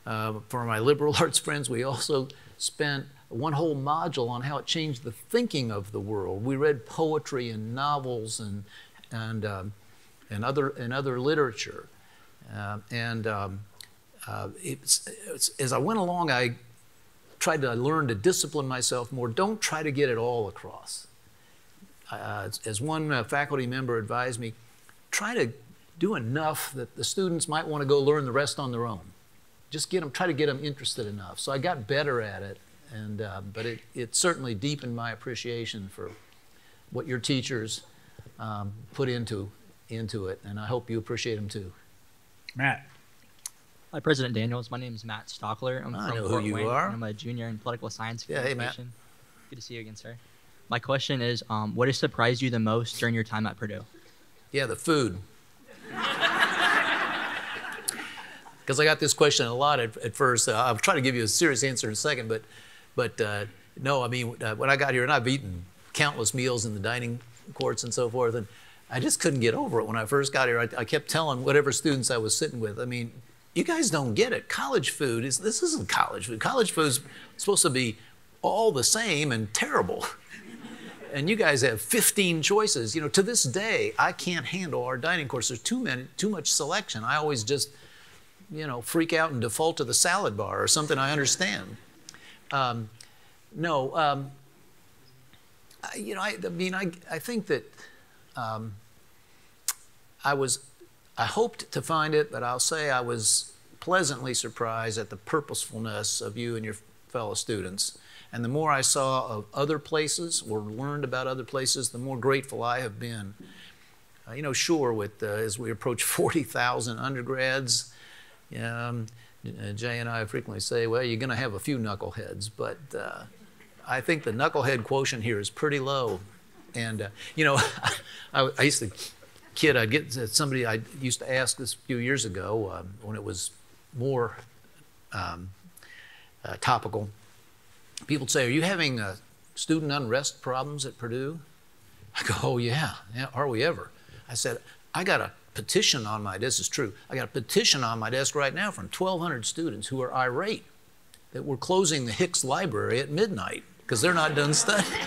uh, for my liberal arts friends, we also spent one whole module on how it changed the thinking of the world. We read poetry and novels and, and, um, and, other, and other literature. Uh, and um, uh, it's, it's, as I went along, I tried to learn to discipline myself more. Don't try to get it all across uh, as one uh, faculty member advised me, try to do enough that the students might want to go learn the rest on their own. Just get them, try to get them interested enough. So I got better at it And, uh, but it, it certainly deepened my appreciation for what your teachers um, put into, into it, and I hope you appreciate them too. Matt. Hi, President Daniels. My name is Matt Stockler. I'm I from know who you Wayne, are. I'm a junior in political science. Yeah, hey, Matt. Good to see you again, sir. My question is, um, what has surprised you the most during your time at Purdue? Yeah, the food. Because I got this question a lot at, at first. Uh, I'll try to give you a serious answer in a second, but, but uh, no, I mean, uh, when I got here, and I've eaten countless meals in the dining courts and so forth, and I just couldn't get over it when I first got here. I, I kept telling whatever students I was sitting with, I mean, you guys don't get it. College food is, this isn't college food. College food's supposed to be all the same and terrible. and you guys have 15 choices. You know, to this day, I can't handle our dining course. There's too many, too much selection. I always just, you know, freak out and default to the salad bar or something I understand. Um, no, um, I, you know, I, I mean, I, I think that um, I was, I hoped to find it, but I'll say I was pleasantly surprised at the purposefulness of you and your fellow students. And the more I saw of other places or learned about other places, the more grateful I have been. Uh, you know, sure, with uh, as we approach 40,000 undergrads, um, uh, Jay and I frequently say, well, you're going to have a few knuckleheads, but uh, I think the knucklehead quotient here is pretty low. And, uh, you know, I, I used to kid, I'd get somebody I used to ask this a few years ago uh, when it was more um, uh, topical. People say, Are you having uh, student unrest problems at Purdue? I go, Oh, yeah. yeah. Are we ever? I said, I got a petition on my desk. this is true. I got a petition on my desk right now from 1,200 students who are irate that we're closing the Hicks Library at midnight because they're not done studying.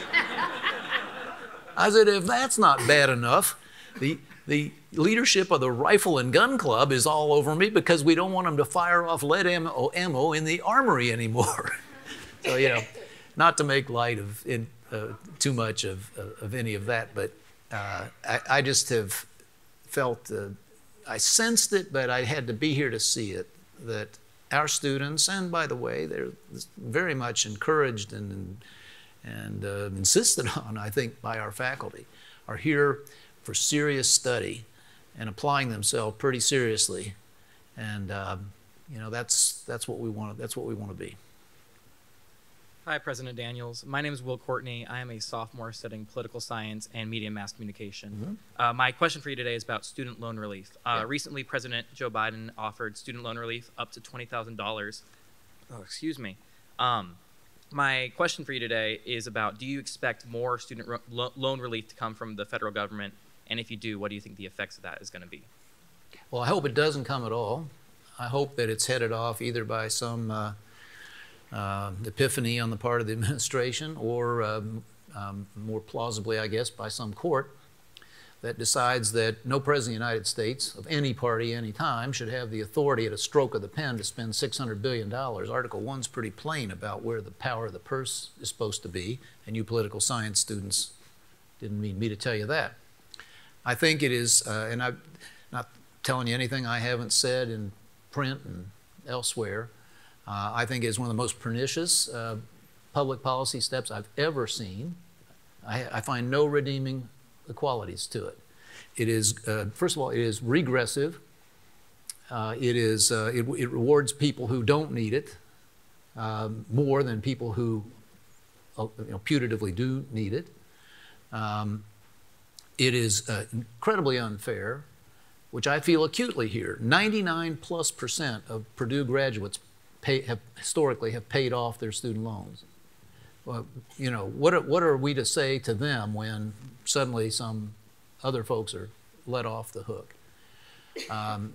I said, if that's not bad enough, the, the leadership of the Rifle and Gun Club is all over me because we don't want them to fire off lead ammo, ammo in the armory anymore. so, you know, not to make light of in, uh, too much of, uh, of any of that, but uh, I, I, just have felt, uh, I sensed it, but I had to be here to see it, that our students, and by the way, they're very much encouraged and, and uh, insisted on, I think, by our faculty, are here for serious study and applying themselves pretty seriously. And um, you know, that's, that's what we want, that's what we want to be. Hi, President Daniels. My name is Will Courtney. I am a sophomore studying political science and media and mass communication. Mm-hmm. Uh, my question for you today is about student loan relief. Uh, Yeah. Recently, President Joe Biden offered student loan relief up to $20,000. Oh, excuse me. Um, my question for you today is about do you expect more student ro- lo- loan relief to come from the federal government? And if you do, what do you think the effects of that is going to be? Well, I hope it doesn't come at all. I hope that it's headed off either by some uh, uh, epiphany on the part of the administration or um, um, more plausibly, I guess, by some court that decides that no president of the United States of any party, any time, should have the authority at a stroke of the pen to spend $600 billion. Article 1's pretty plain about where the power of the purse is supposed to be, and you political science students didn't need me to tell you that. I think it is, uh, and I'm not telling you anything I haven't said in print and elsewhere. Uh, I think it is one of the most pernicious uh, public policy steps I've ever seen. I, I find no redeeming qualities to it. It is, uh, first of all, it is regressive. Uh, it is, uh, it, it rewards people who don't need it um, more than people who, uh, you know, putatively do need it. Um, it is incredibly unfair, which I feel acutely here. 99 plus percent of Purdue graduates pay, have historically have paid off their student loans. Well, you know, what are, what are we to say to them when suddenly some other folks are let off the hook? Um,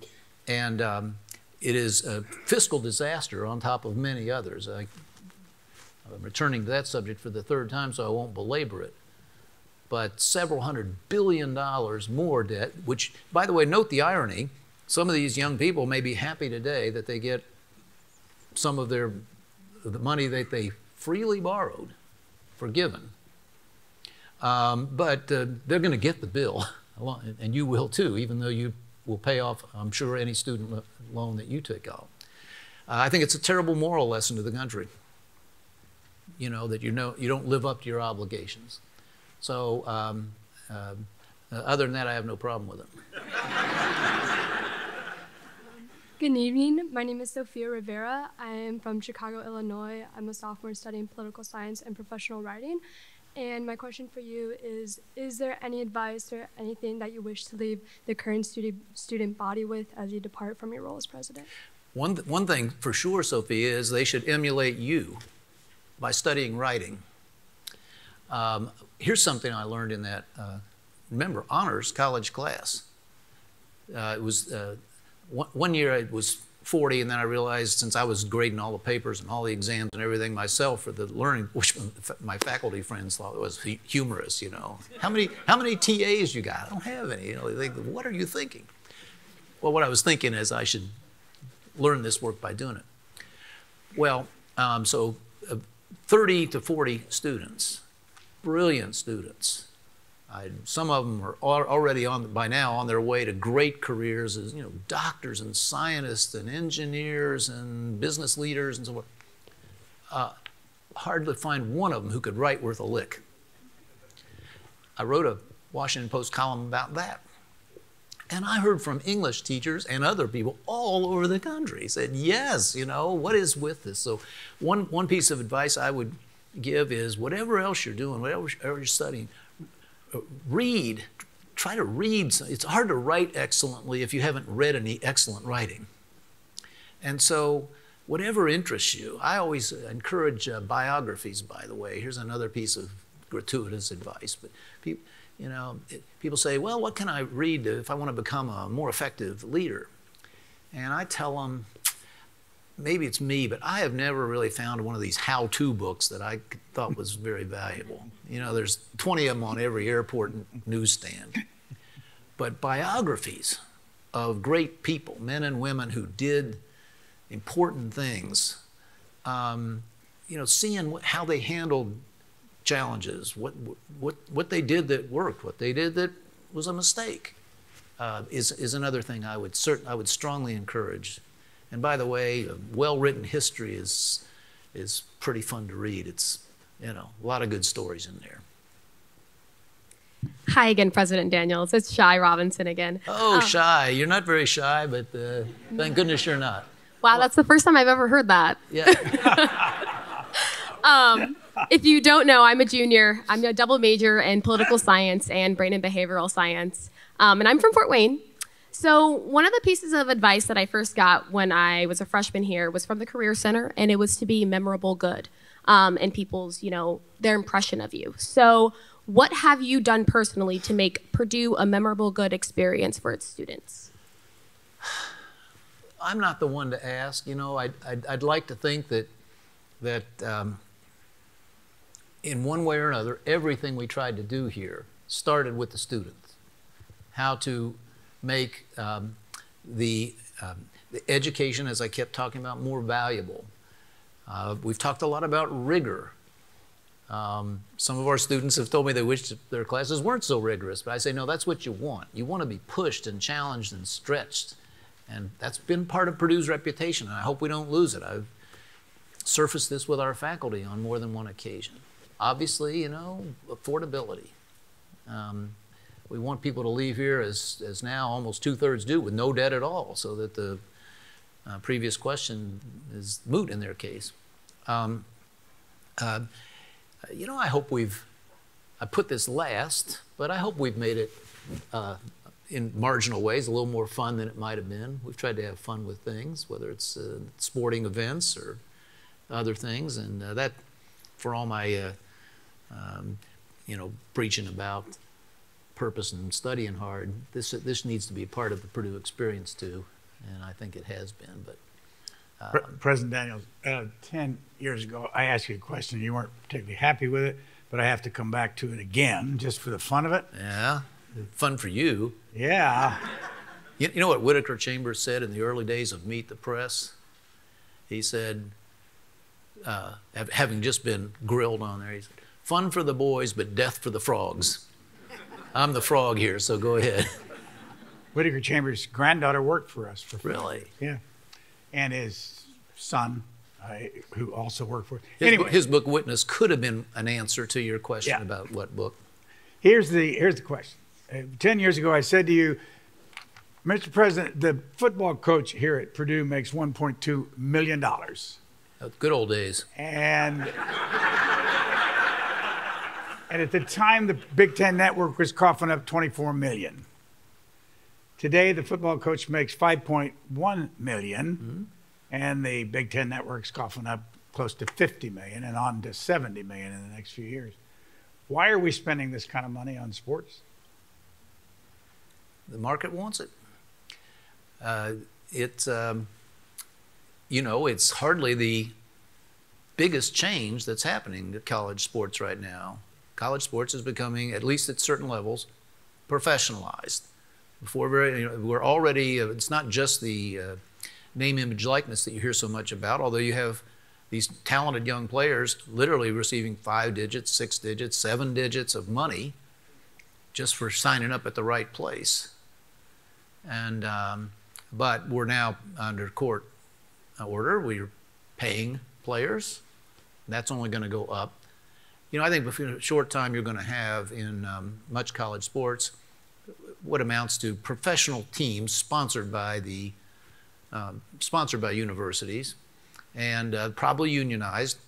and um, it is a fiscal disaster on top of many others. I, I'm returning to that subject for the third time, so I won't belabor it but several hundred billion dollars more debt, which, by the way, note the irony. Some of these young people may be happy today that they get some of their the money that they freely borrowed forgiven. Um, but uh, they're going to get the bill, and you will too, even though you will pay off, I'm sure, any student loan that you take out. Uh, I think it's a terrible moral lesson to the country. you know, that you know you don't live up to your obligations. So, um, uh, other than that, I have no problem with it. Good evening. My name is Sophia Rivera. I am from Chicago, Illinois. I'm a sophomore studying political science and professional writing. And my question for you is Is there any advice or anything that you wish to leave the current student, student body with as you depart from your role as president? One, th- one thing for sure, Sophia, is they should emulate you by studying writing. Um, here's something I learned in that, uh, remember, honors college class. Uh, it was uh, one, one year I was 40, and then I realized since I was grading all the papers and all the exams and everything myself for the learning, which my faculty friends thought was humorous, you know. How many, how many TAs you got? I don't have any. You know, they think, what are you thinking? Well, what I was thinking is I should learn this work by doing it. Well, um, so uh, 30 to 40 students, brilliant students, I, some of them are already on by now on their way to great careers as you know doctors and scientists and engineers and business leaders and so forth. Uh, hard to find one of them who could write worth a lick. I wrote a Washington Post column about that. And I heard from English teachers and other people all over the country said, yes, you know, what is with this? So one, one piece of advice I would give is whatever else you're doing, whatever you're studying, read, try to read. It's hard to write excellently if you haven't read any excellent writing. And so, whatever interests you, I always encourage uh, biographies, by the way. Here's another piece of gratuitous advice. But people, you know, it, people say, well, what can I read if I want to become a more effective leader? And I tell them, maybe it's me, but I have never really found one of these how-to books that I thought was very valuable. You know, there's 20 of them on every airport newsstand. But biographies of great people, men and women who did important things, um, you know, seeing how they handled challenges, what, what, what they did that worked, what they did that was a mistake, uh, is, is another thing I would, cert- I would strongly encourage and by the way, well-written history is is pretty fun to read. It's you know a lot of good stories in there. Hi again, President Daniels. It's Shy Robinson again. Oh, um, shy. You're not very shy, but uh, thank goodness you're not. Wow, that's the first time I've ever heard that. Yeah. um, if you don't know, I'm a junior. I'm a double major in political science and brain and behavioral science. Um, and I'm from Fort Wayne, so, one of the pieces of advice that I first got when I was a freshman here was from the Career Center, and it was to be memorable good um, and people's, you know, their impression of you. So, what have you done personally to make Purdue a memorable good experience for its students? I'm not the one to ask. You know, I'd, I'd, I'd like to think that that um, in one way or another, everything we tried to do here started with the students. How to make um, the, um, the, education, as I kept talking about, more valuable. Uh, we've talked a lot about rigor. Um, some of our students have told me they wish their classes weren't so rigorous, but I say, no, that's what you want. You want to be pushed and challenged and stretched. And that's been part of Purdue's reputation, and I hope we don't lose it. I've surfaced this with our faculty on more than one occasion. Obviously, you know, affordability. Um, we want people to leave here as, as now almost two thirds do with no debt at all, so that the uh, previous question is moot in their case. Um, uh, you know, I hope we've, I put this last, but I hope we've made it uh, in marginal ways a little more fun than it might have been. We've tried to have fun with things, whether it's uh, sporting events or other things, and uh, that, for all my, uh, um, you know, preaching about purpose and studying hard, this this needs to be part of the Purdue experience too, and I think it has been. But uh, President Daniels, uh, ten years ago, I asked you a question. You weren't particularly happy with it, but I have to come back to it again just for the fun of it. Yeah, fun for you. Yeah. You, you know what Whittaker Chambers said in the early days of Meet the Press? He said, uh, having just been grilled on there, he said, "Fun for the boys, but death for the frogs." I'm the frog here, so go ahead. Whittaker Chambers' granddaughter worked for us for really. Yeah, and his son, I, who also worked for. His, anyway, book, his book Witness could have been an answer to your question Yeah. about what book. here's the here's the question. Uh, Ten years ago, I said to you, Mr. President, the football coach here at Purdue makes 1.2 million dollars. Good old days. And and at the time, the Big Ten Network was coughing up 24 million. Today, the football coach makes 5.1 million, and the Big Ten Network's coughing up close to 50 million and on to 70 million in the next few years. Why are we spending this kind of money on sports? The market wants it. Uh, it, um, you know, it's hardly the biggest change that's happening to college sports right now. College sports is becoming, at least at certain levels, professionalized. Before very, you know, we're already. Uh, it's not just the uh, name, image, likeness that you hear so much about. Although you have these talented young players literally receiving five digits, six digits, seven digits of money just for signing up at the right place. And um, but we're now under court order. We're paying players. That's only going to go up. You know, I think within a short time you're going to have in um, much college sports what amounts to professional teams sponsored by the um, sponsored by universities and uh, probably unionized.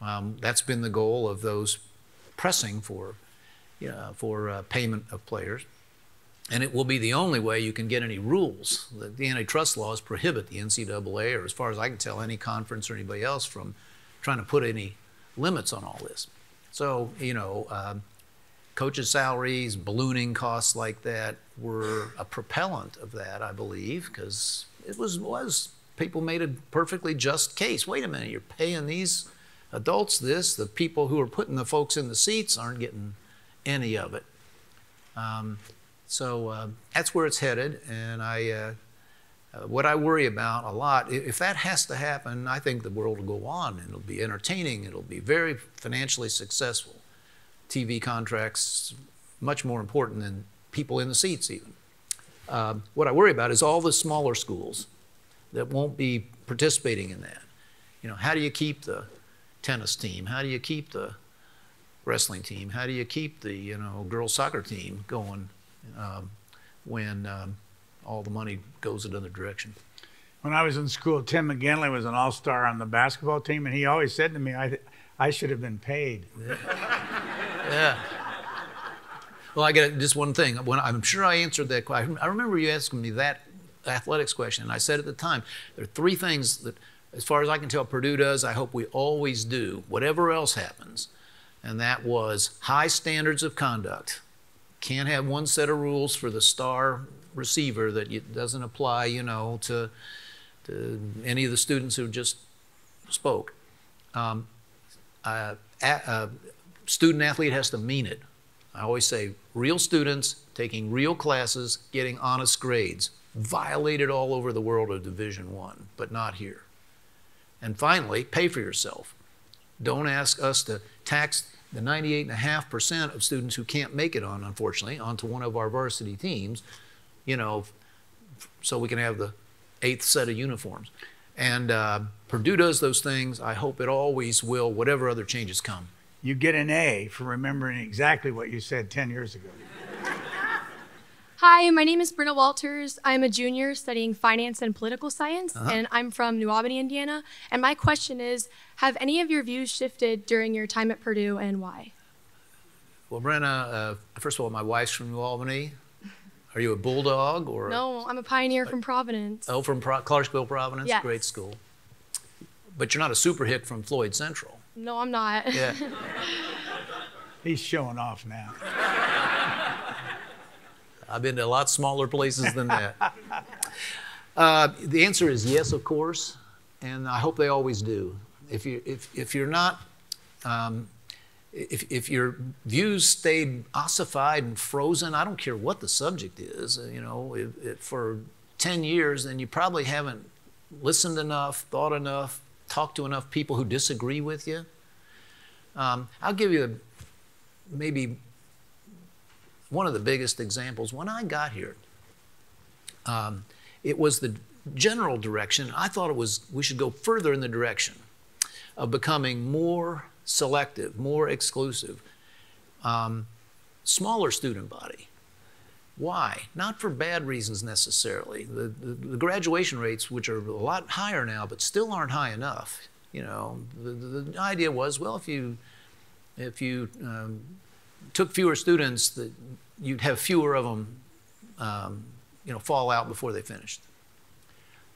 Um, that's been the goal of those pressing for yeah, for uh, payment of players. And it will be the only way you can get any rules. The, the antitrust laws prohibit the NCAA, or as far as I can tell, any conference or anybody else from trying to put any limits on all this. So, you know, um, coaches' salaries, ballooning costs like that were a propellant of that, I believe, because it was, was, people made a perfectly just case. Wait a minute, you're paying these adults this, the people who are putting the folks in the seats aren't getting any of it. Um, so uh, that's where it's headed, and I, uh, uh, what I worry about a lot, if that has to happen, I think the world will go on, and it'll be entertaining, it'll be very financially successful. TV contracts much more important than people in the seats even. Um, what I worry about is all the smaller schools that won't be participating in that. You know, how do you keep the tennis team? How do you keep the wrestling team? How do you keep the you know girls soccer team going um, when um, all the money goes another direction? When I was in school, Tim McGinley was an all star on the basketball team, and he always said to me, I, I should have been paid. Yeah. Well, I get just one thing. When I'm sure I answered that question. I remember you asking me that athletics question, and I said at the time there are three things that, as far as I can tell, Purdue does. I hope we always do, whatever else happens, and that was high standards of conduct. Can't have one set of rules for the star receiver that doesn't apply, you know, to to any of the students who just spoke. Um, uh, a, uh, student athlete has to mean it. I always say real students taking real classes, getting honest grades, violated all over the world of Division One, but not here. And finally, pay for yourself. Don't ask us to tax the 98.5% of students who can't make it on, unfortunately, onto one of our varsity teams, you know, so we can have the eighth set of uniforms. And uh, Purdue does those things. I hope it always will, whatever other changes come. You get an A for remembering exactly what you said 10 years ago. Hi, my name is Brenna Walters. I'm a junior studying finance and political science, Uh-huh. and I'm from New Albany, Indiana. And my question is Have any of your views shifted during your time at Purdue, and why? Well, Brenna, uh, first of all, my wife's from New Albany. Are you a bulldog or? No, I'm a pioneer from Providence. Oh, from Pro- Clarksville, Providence. Yes. Great school. But you're not a super hit from Floyd Central. No, I'm not. Yeah. He's showing off now. I've been to a lot smaller places than that. Uh, the answer is yes, of course, and I hope they always do. If you if if you're not um, if, if your views stayed ossified and frozen, I don't care what the subject is, uh, you know, if, if for 10 years, then you probably haven't listened enough, thought enough, talked to enough people who disagree with you. Um, I'll give you a, maybe one of the biggest examples. When I got here, um, it was the general direction. I thought it was we should go further in the direction of becoming more selective, more exclusive, um, smaller student body. Why? Not for bad reasons necessarily. The, the, the, graduation rates, which are a lot higher now, but still aren't high enough. You know, the, the idea was, well, if you if you um, took fewer students, that you'd have fewer of them, um, you know, fall out before they finished.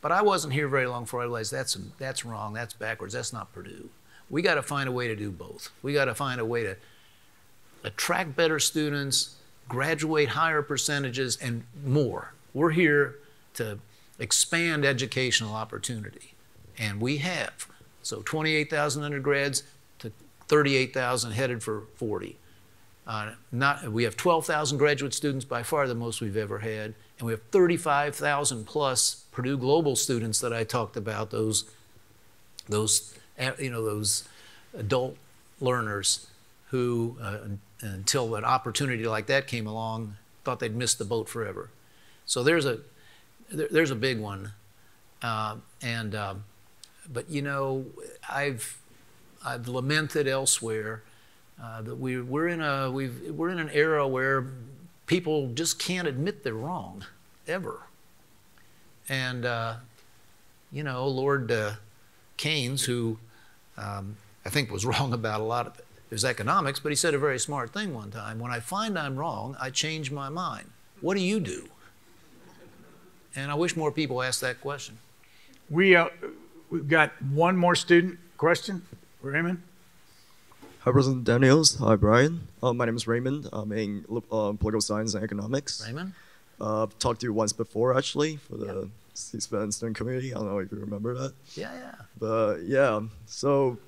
But I wasn't here very long before I realized that's that's wrong. That's backwards. That's not Purdue. We got to find a way to do both. We got to find a way to attract better students, graduate higher percentages, and more. We're here to expand educational opportunity, and we have. So 28,000 undergrads to 38,000 headed for 40. Uh, not, we have 12,000 graduate students, by far the most we've ever had, and we have 35,000 plus Purdue Global students that I talked about. Those, those, you know, those adult learners who, uh, until an opportunity like that came along, thought they'd missed the boat forever. So there's a, there, there's a big one, uh, and um, but you know, I've, I've lamented elsewhere uh, that we, we're in a, we've, we're in an era where people just can't admit they're wrong, ever. And uh, you know, Lord uh, Keynes, who um, I think was wrong about a lot of it. It was economics, but he said a very smart thing one time. When I find I'm wrong, I change my mind. What do you do? And I wish more people asked that question. We, uh, we've got one more student question. Raymond? Hi, President Daniels. Hi, Brian. Uh, my name is Raymond. I'm in uh, political science and economics. Raymond? Uh, I've talked to you once before, actually, for the yep. C-SPAN student community. I don't know if you remember that. Yeah, yeah. But yeah, so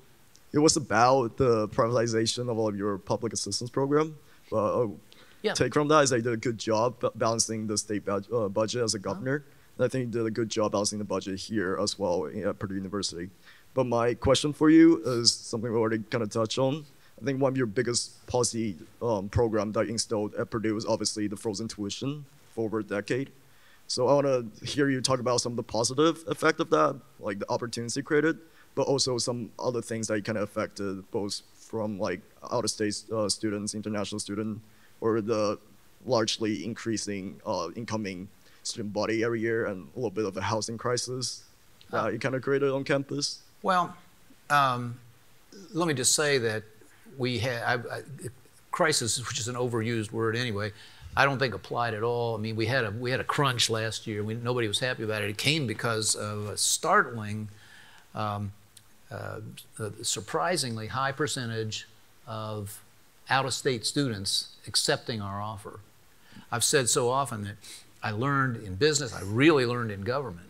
it was about the privatization of all of your public assistance program. But uh, yeah. take from that is I did a good job balancing the state uh, budget as a governor. Uh-huh. And I think you did a good job balancing the budget here as well at Purdue University. But my question for you is something we already kind of touched on. I think one of your biggest policy um, program that you installed at Purdue is obviously the frozen tuition for over a decade. So I want to hear you talk about some of the positive effect of that, like the opportunity created, but also some other things that kind of affected both from like out-of-state uh, students, international student, or the largely increasing uh, incoming student body every year and a little bit of a housing crisis that uh, you kind of created on campus? Well, um, let me just say that we had crisis, which is an overused word anyway. I don't think applied at all. I mean, we had a we had a crunch last year. We, nobody was happy about it. It came because of a startling um, uh, a surprisingly high percentage of out-of-state students accepting our offer. I've said so often that I learned in business, I really learned in government,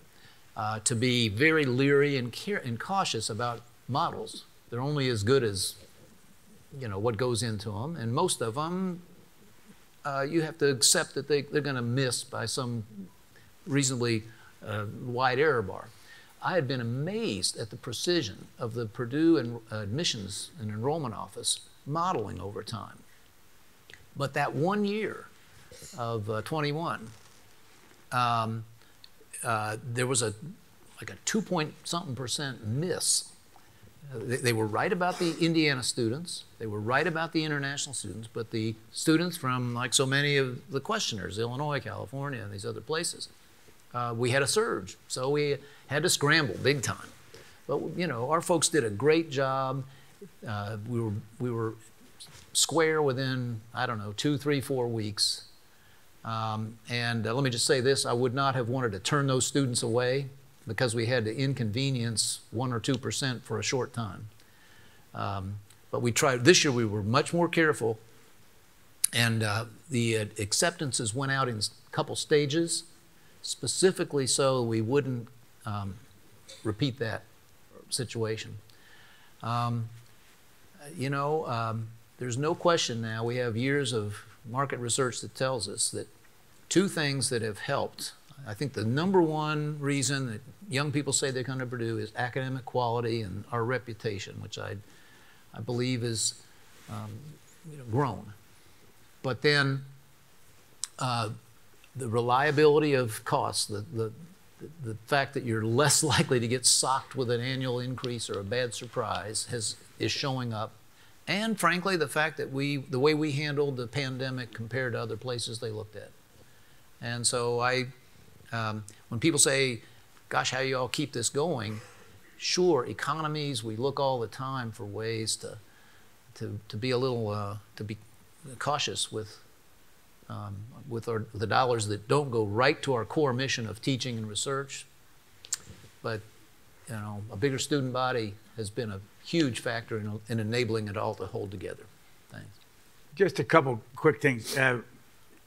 uh, to be very leery and, care- and cautious about models. They're only as good as you know what goes into them, and most of them uh, you have to accept that they, they're going to miss by some reasonably uh, wide error bar. I had been amazed at the precision of the Purdue en- admissions and enrollment office modeling over time. But that one year of uh, 21, um, uh, there was a like a two point something percent miss. They, they, were right about the Indiana students. They were right about the international students, but the students from like so many of the questioners, Illinois, California, and these other places, uh, we had a surge. So we had to scramble big time. But you know, our folks did a great job. Uh, we were we were square within I don't know two, three, four weeks. Um, and uh, let me just say this: I would not have wanted to turn those students away because we had to inconvenience one or two percent for a short time. Um, but we tried. This year we were much more careful, and uh, the uh, acceptances went out in a couple stages specifically so we wouldn't um, repeat that situation. Um, you know, um, there's no question now, we have years of market research that tells us that two things that have helped. I think the number one reason that young people say they come to Purdue is academic quality and our reputation, which I, I believe is um, you know, grown. But then uh, the reliability of costs, the, the, the, fact that you're less likely to get socked with an annual increase or a bad surprise has, is showing up. And frankly, the fact that we, the way we handled the pandemic compared to other places they looked at. And so I, um, when people say, gosh, how you all keep this going? Sure, economies, we look all the time for ways to, to, to be a little, uh, to be cautious with, um, with our, the dollars that don't go right to our core mission of teaching and research. But, you know, a bigger student body has been a huge factor in, in enabling it all to hold together. Thanks. Just a couple quick things. Uh,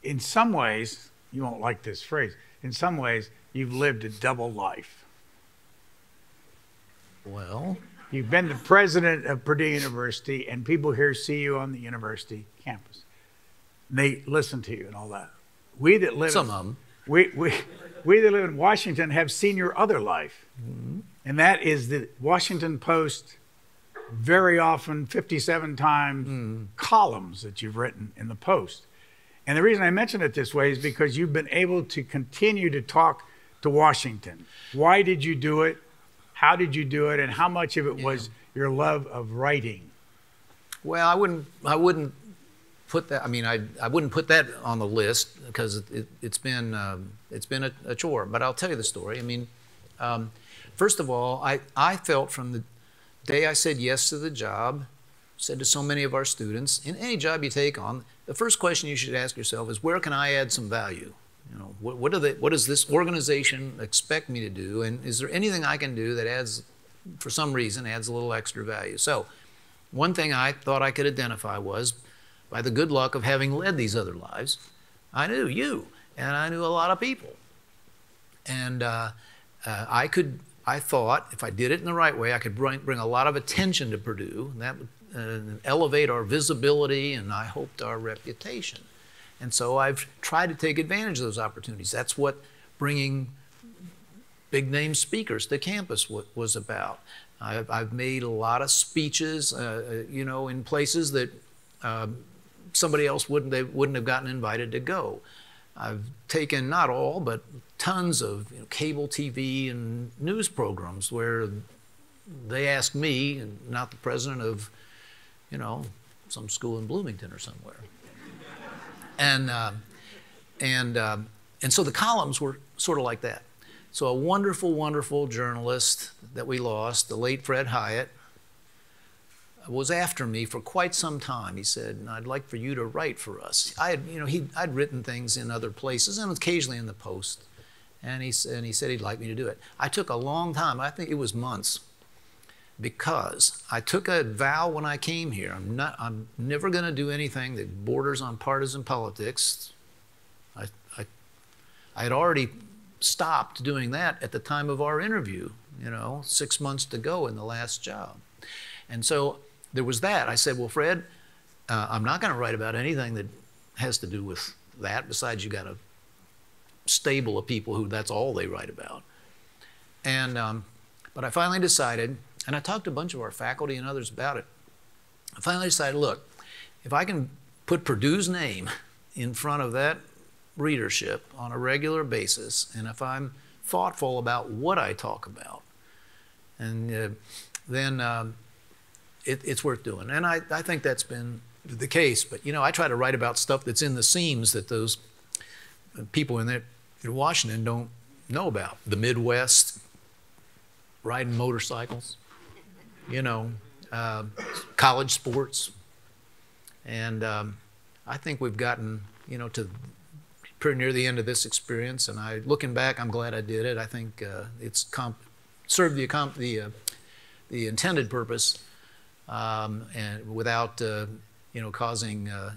in some ways, you won't like this phrase, in some ways, you've lived a double life. Well, you've been the president of Purdue University, and people here see you on the university campus. They listen to you and all that. We that live some in, of them. We, we, we that live in Washington have seen your other life, mm-hmm. and that is the Washington Post. Very often, 57 times mm. columns that you've written in the Post. And the reason I mention it this way is because you've been able to continue to talk to Washington. Why did you do it? How did you do it? And how much of it yeah. was your love of writing? Well, I wouldn't. I wouldn't put that. I mean, I I wouldn't put that on the list because it, has it, been um, it's been a, a, chore. But I'll tell you the story. I mean, um, first of all, I I felt from the day I said yes to the job, said to so many of our students, in any job you take on, the first question you should ask yourself is where can I add some value? You know, what, what, what does this organization expect me to do? And is there anything I can do that adds, for some reason, adds a little extra value? So, one thing I thought I could identify was by the good luck of having led these other lives, I knew you and I knew a lot of people. And uh, uh, I could, I thought if I did it in the right way, I could bring, bring a lot of attention to Purdue. And that would and elevate our visibility and I hoped our reputation. And so I've tried to take advantage of those opportunities. That's what bringing big name speakers to campus was about. I've, I've made a lot of speeches, uh, uh, you know, in places that um, somebody else wouldn't they wouldn't have gotten invited to go. I've taken not all, but tons of you know, cable TV and news programs where they ask me, and not the president of you know, some school in Bloomington or somewhere. and, uh, and, uh, and so the columns were sort of like that. So a wonderful, wonderful journalist that we lost, the late Fred Hiatt, was after me for quite some time. He said, "I'd like for you to write for us." I had, you know, he I'd written things in other places and occasionally in the Post, and he and he said he'd like me to do it. I took a long time. I think it was months because I took a vow when I came here. I'm not. I'm never going to do anything that borders on partisan politics. I, I, I had already stopped doing that at the time of our interview. You know, six months to go in the last job, and so there was that. I said, "Well, Fred, uh, I'm not going to write about anything that has to do with that. Besides, you got a stable of people who that's all they write about." And um, but I finally decided and I talked to a bunch of our faculty and others about it. I finally decided, look, if I can put Purdue's name in front of that readership on a regular basis, and if I'm thoughtful about what I talk about, and uh, then um, it, it's worth doing. And I, I think that's been the case. But you know, I try to write about stuff that's in the seams that those people in, there, in Washington don't know about. The Midwest, riding motorcycles, you know, uh, college sports. And um, I think we've gotten, you know, to pretty near the end of this experience. And I, looking back, I'm glad I did it. I think uh, it's comp- served the, comp- the, uh, the intended purpose um, and without, uh, you know, causing uh,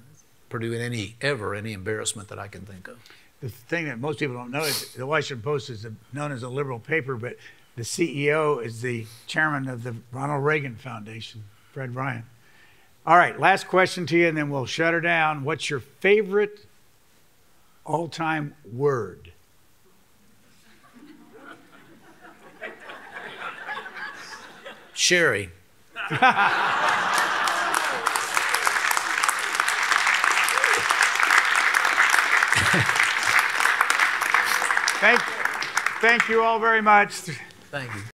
Purdue any, ever any embarrassment that I can think of. The thing that most people don't know is the Washington Post is known as a liberal paper, but the CEO is the chairman of the Ronald Reagan Foundation, Fred Ryan. All right, last question to you, and then we'll shut her down. What's your favorite all time word? Cheri. Thank, Thank you all very much. Thank you.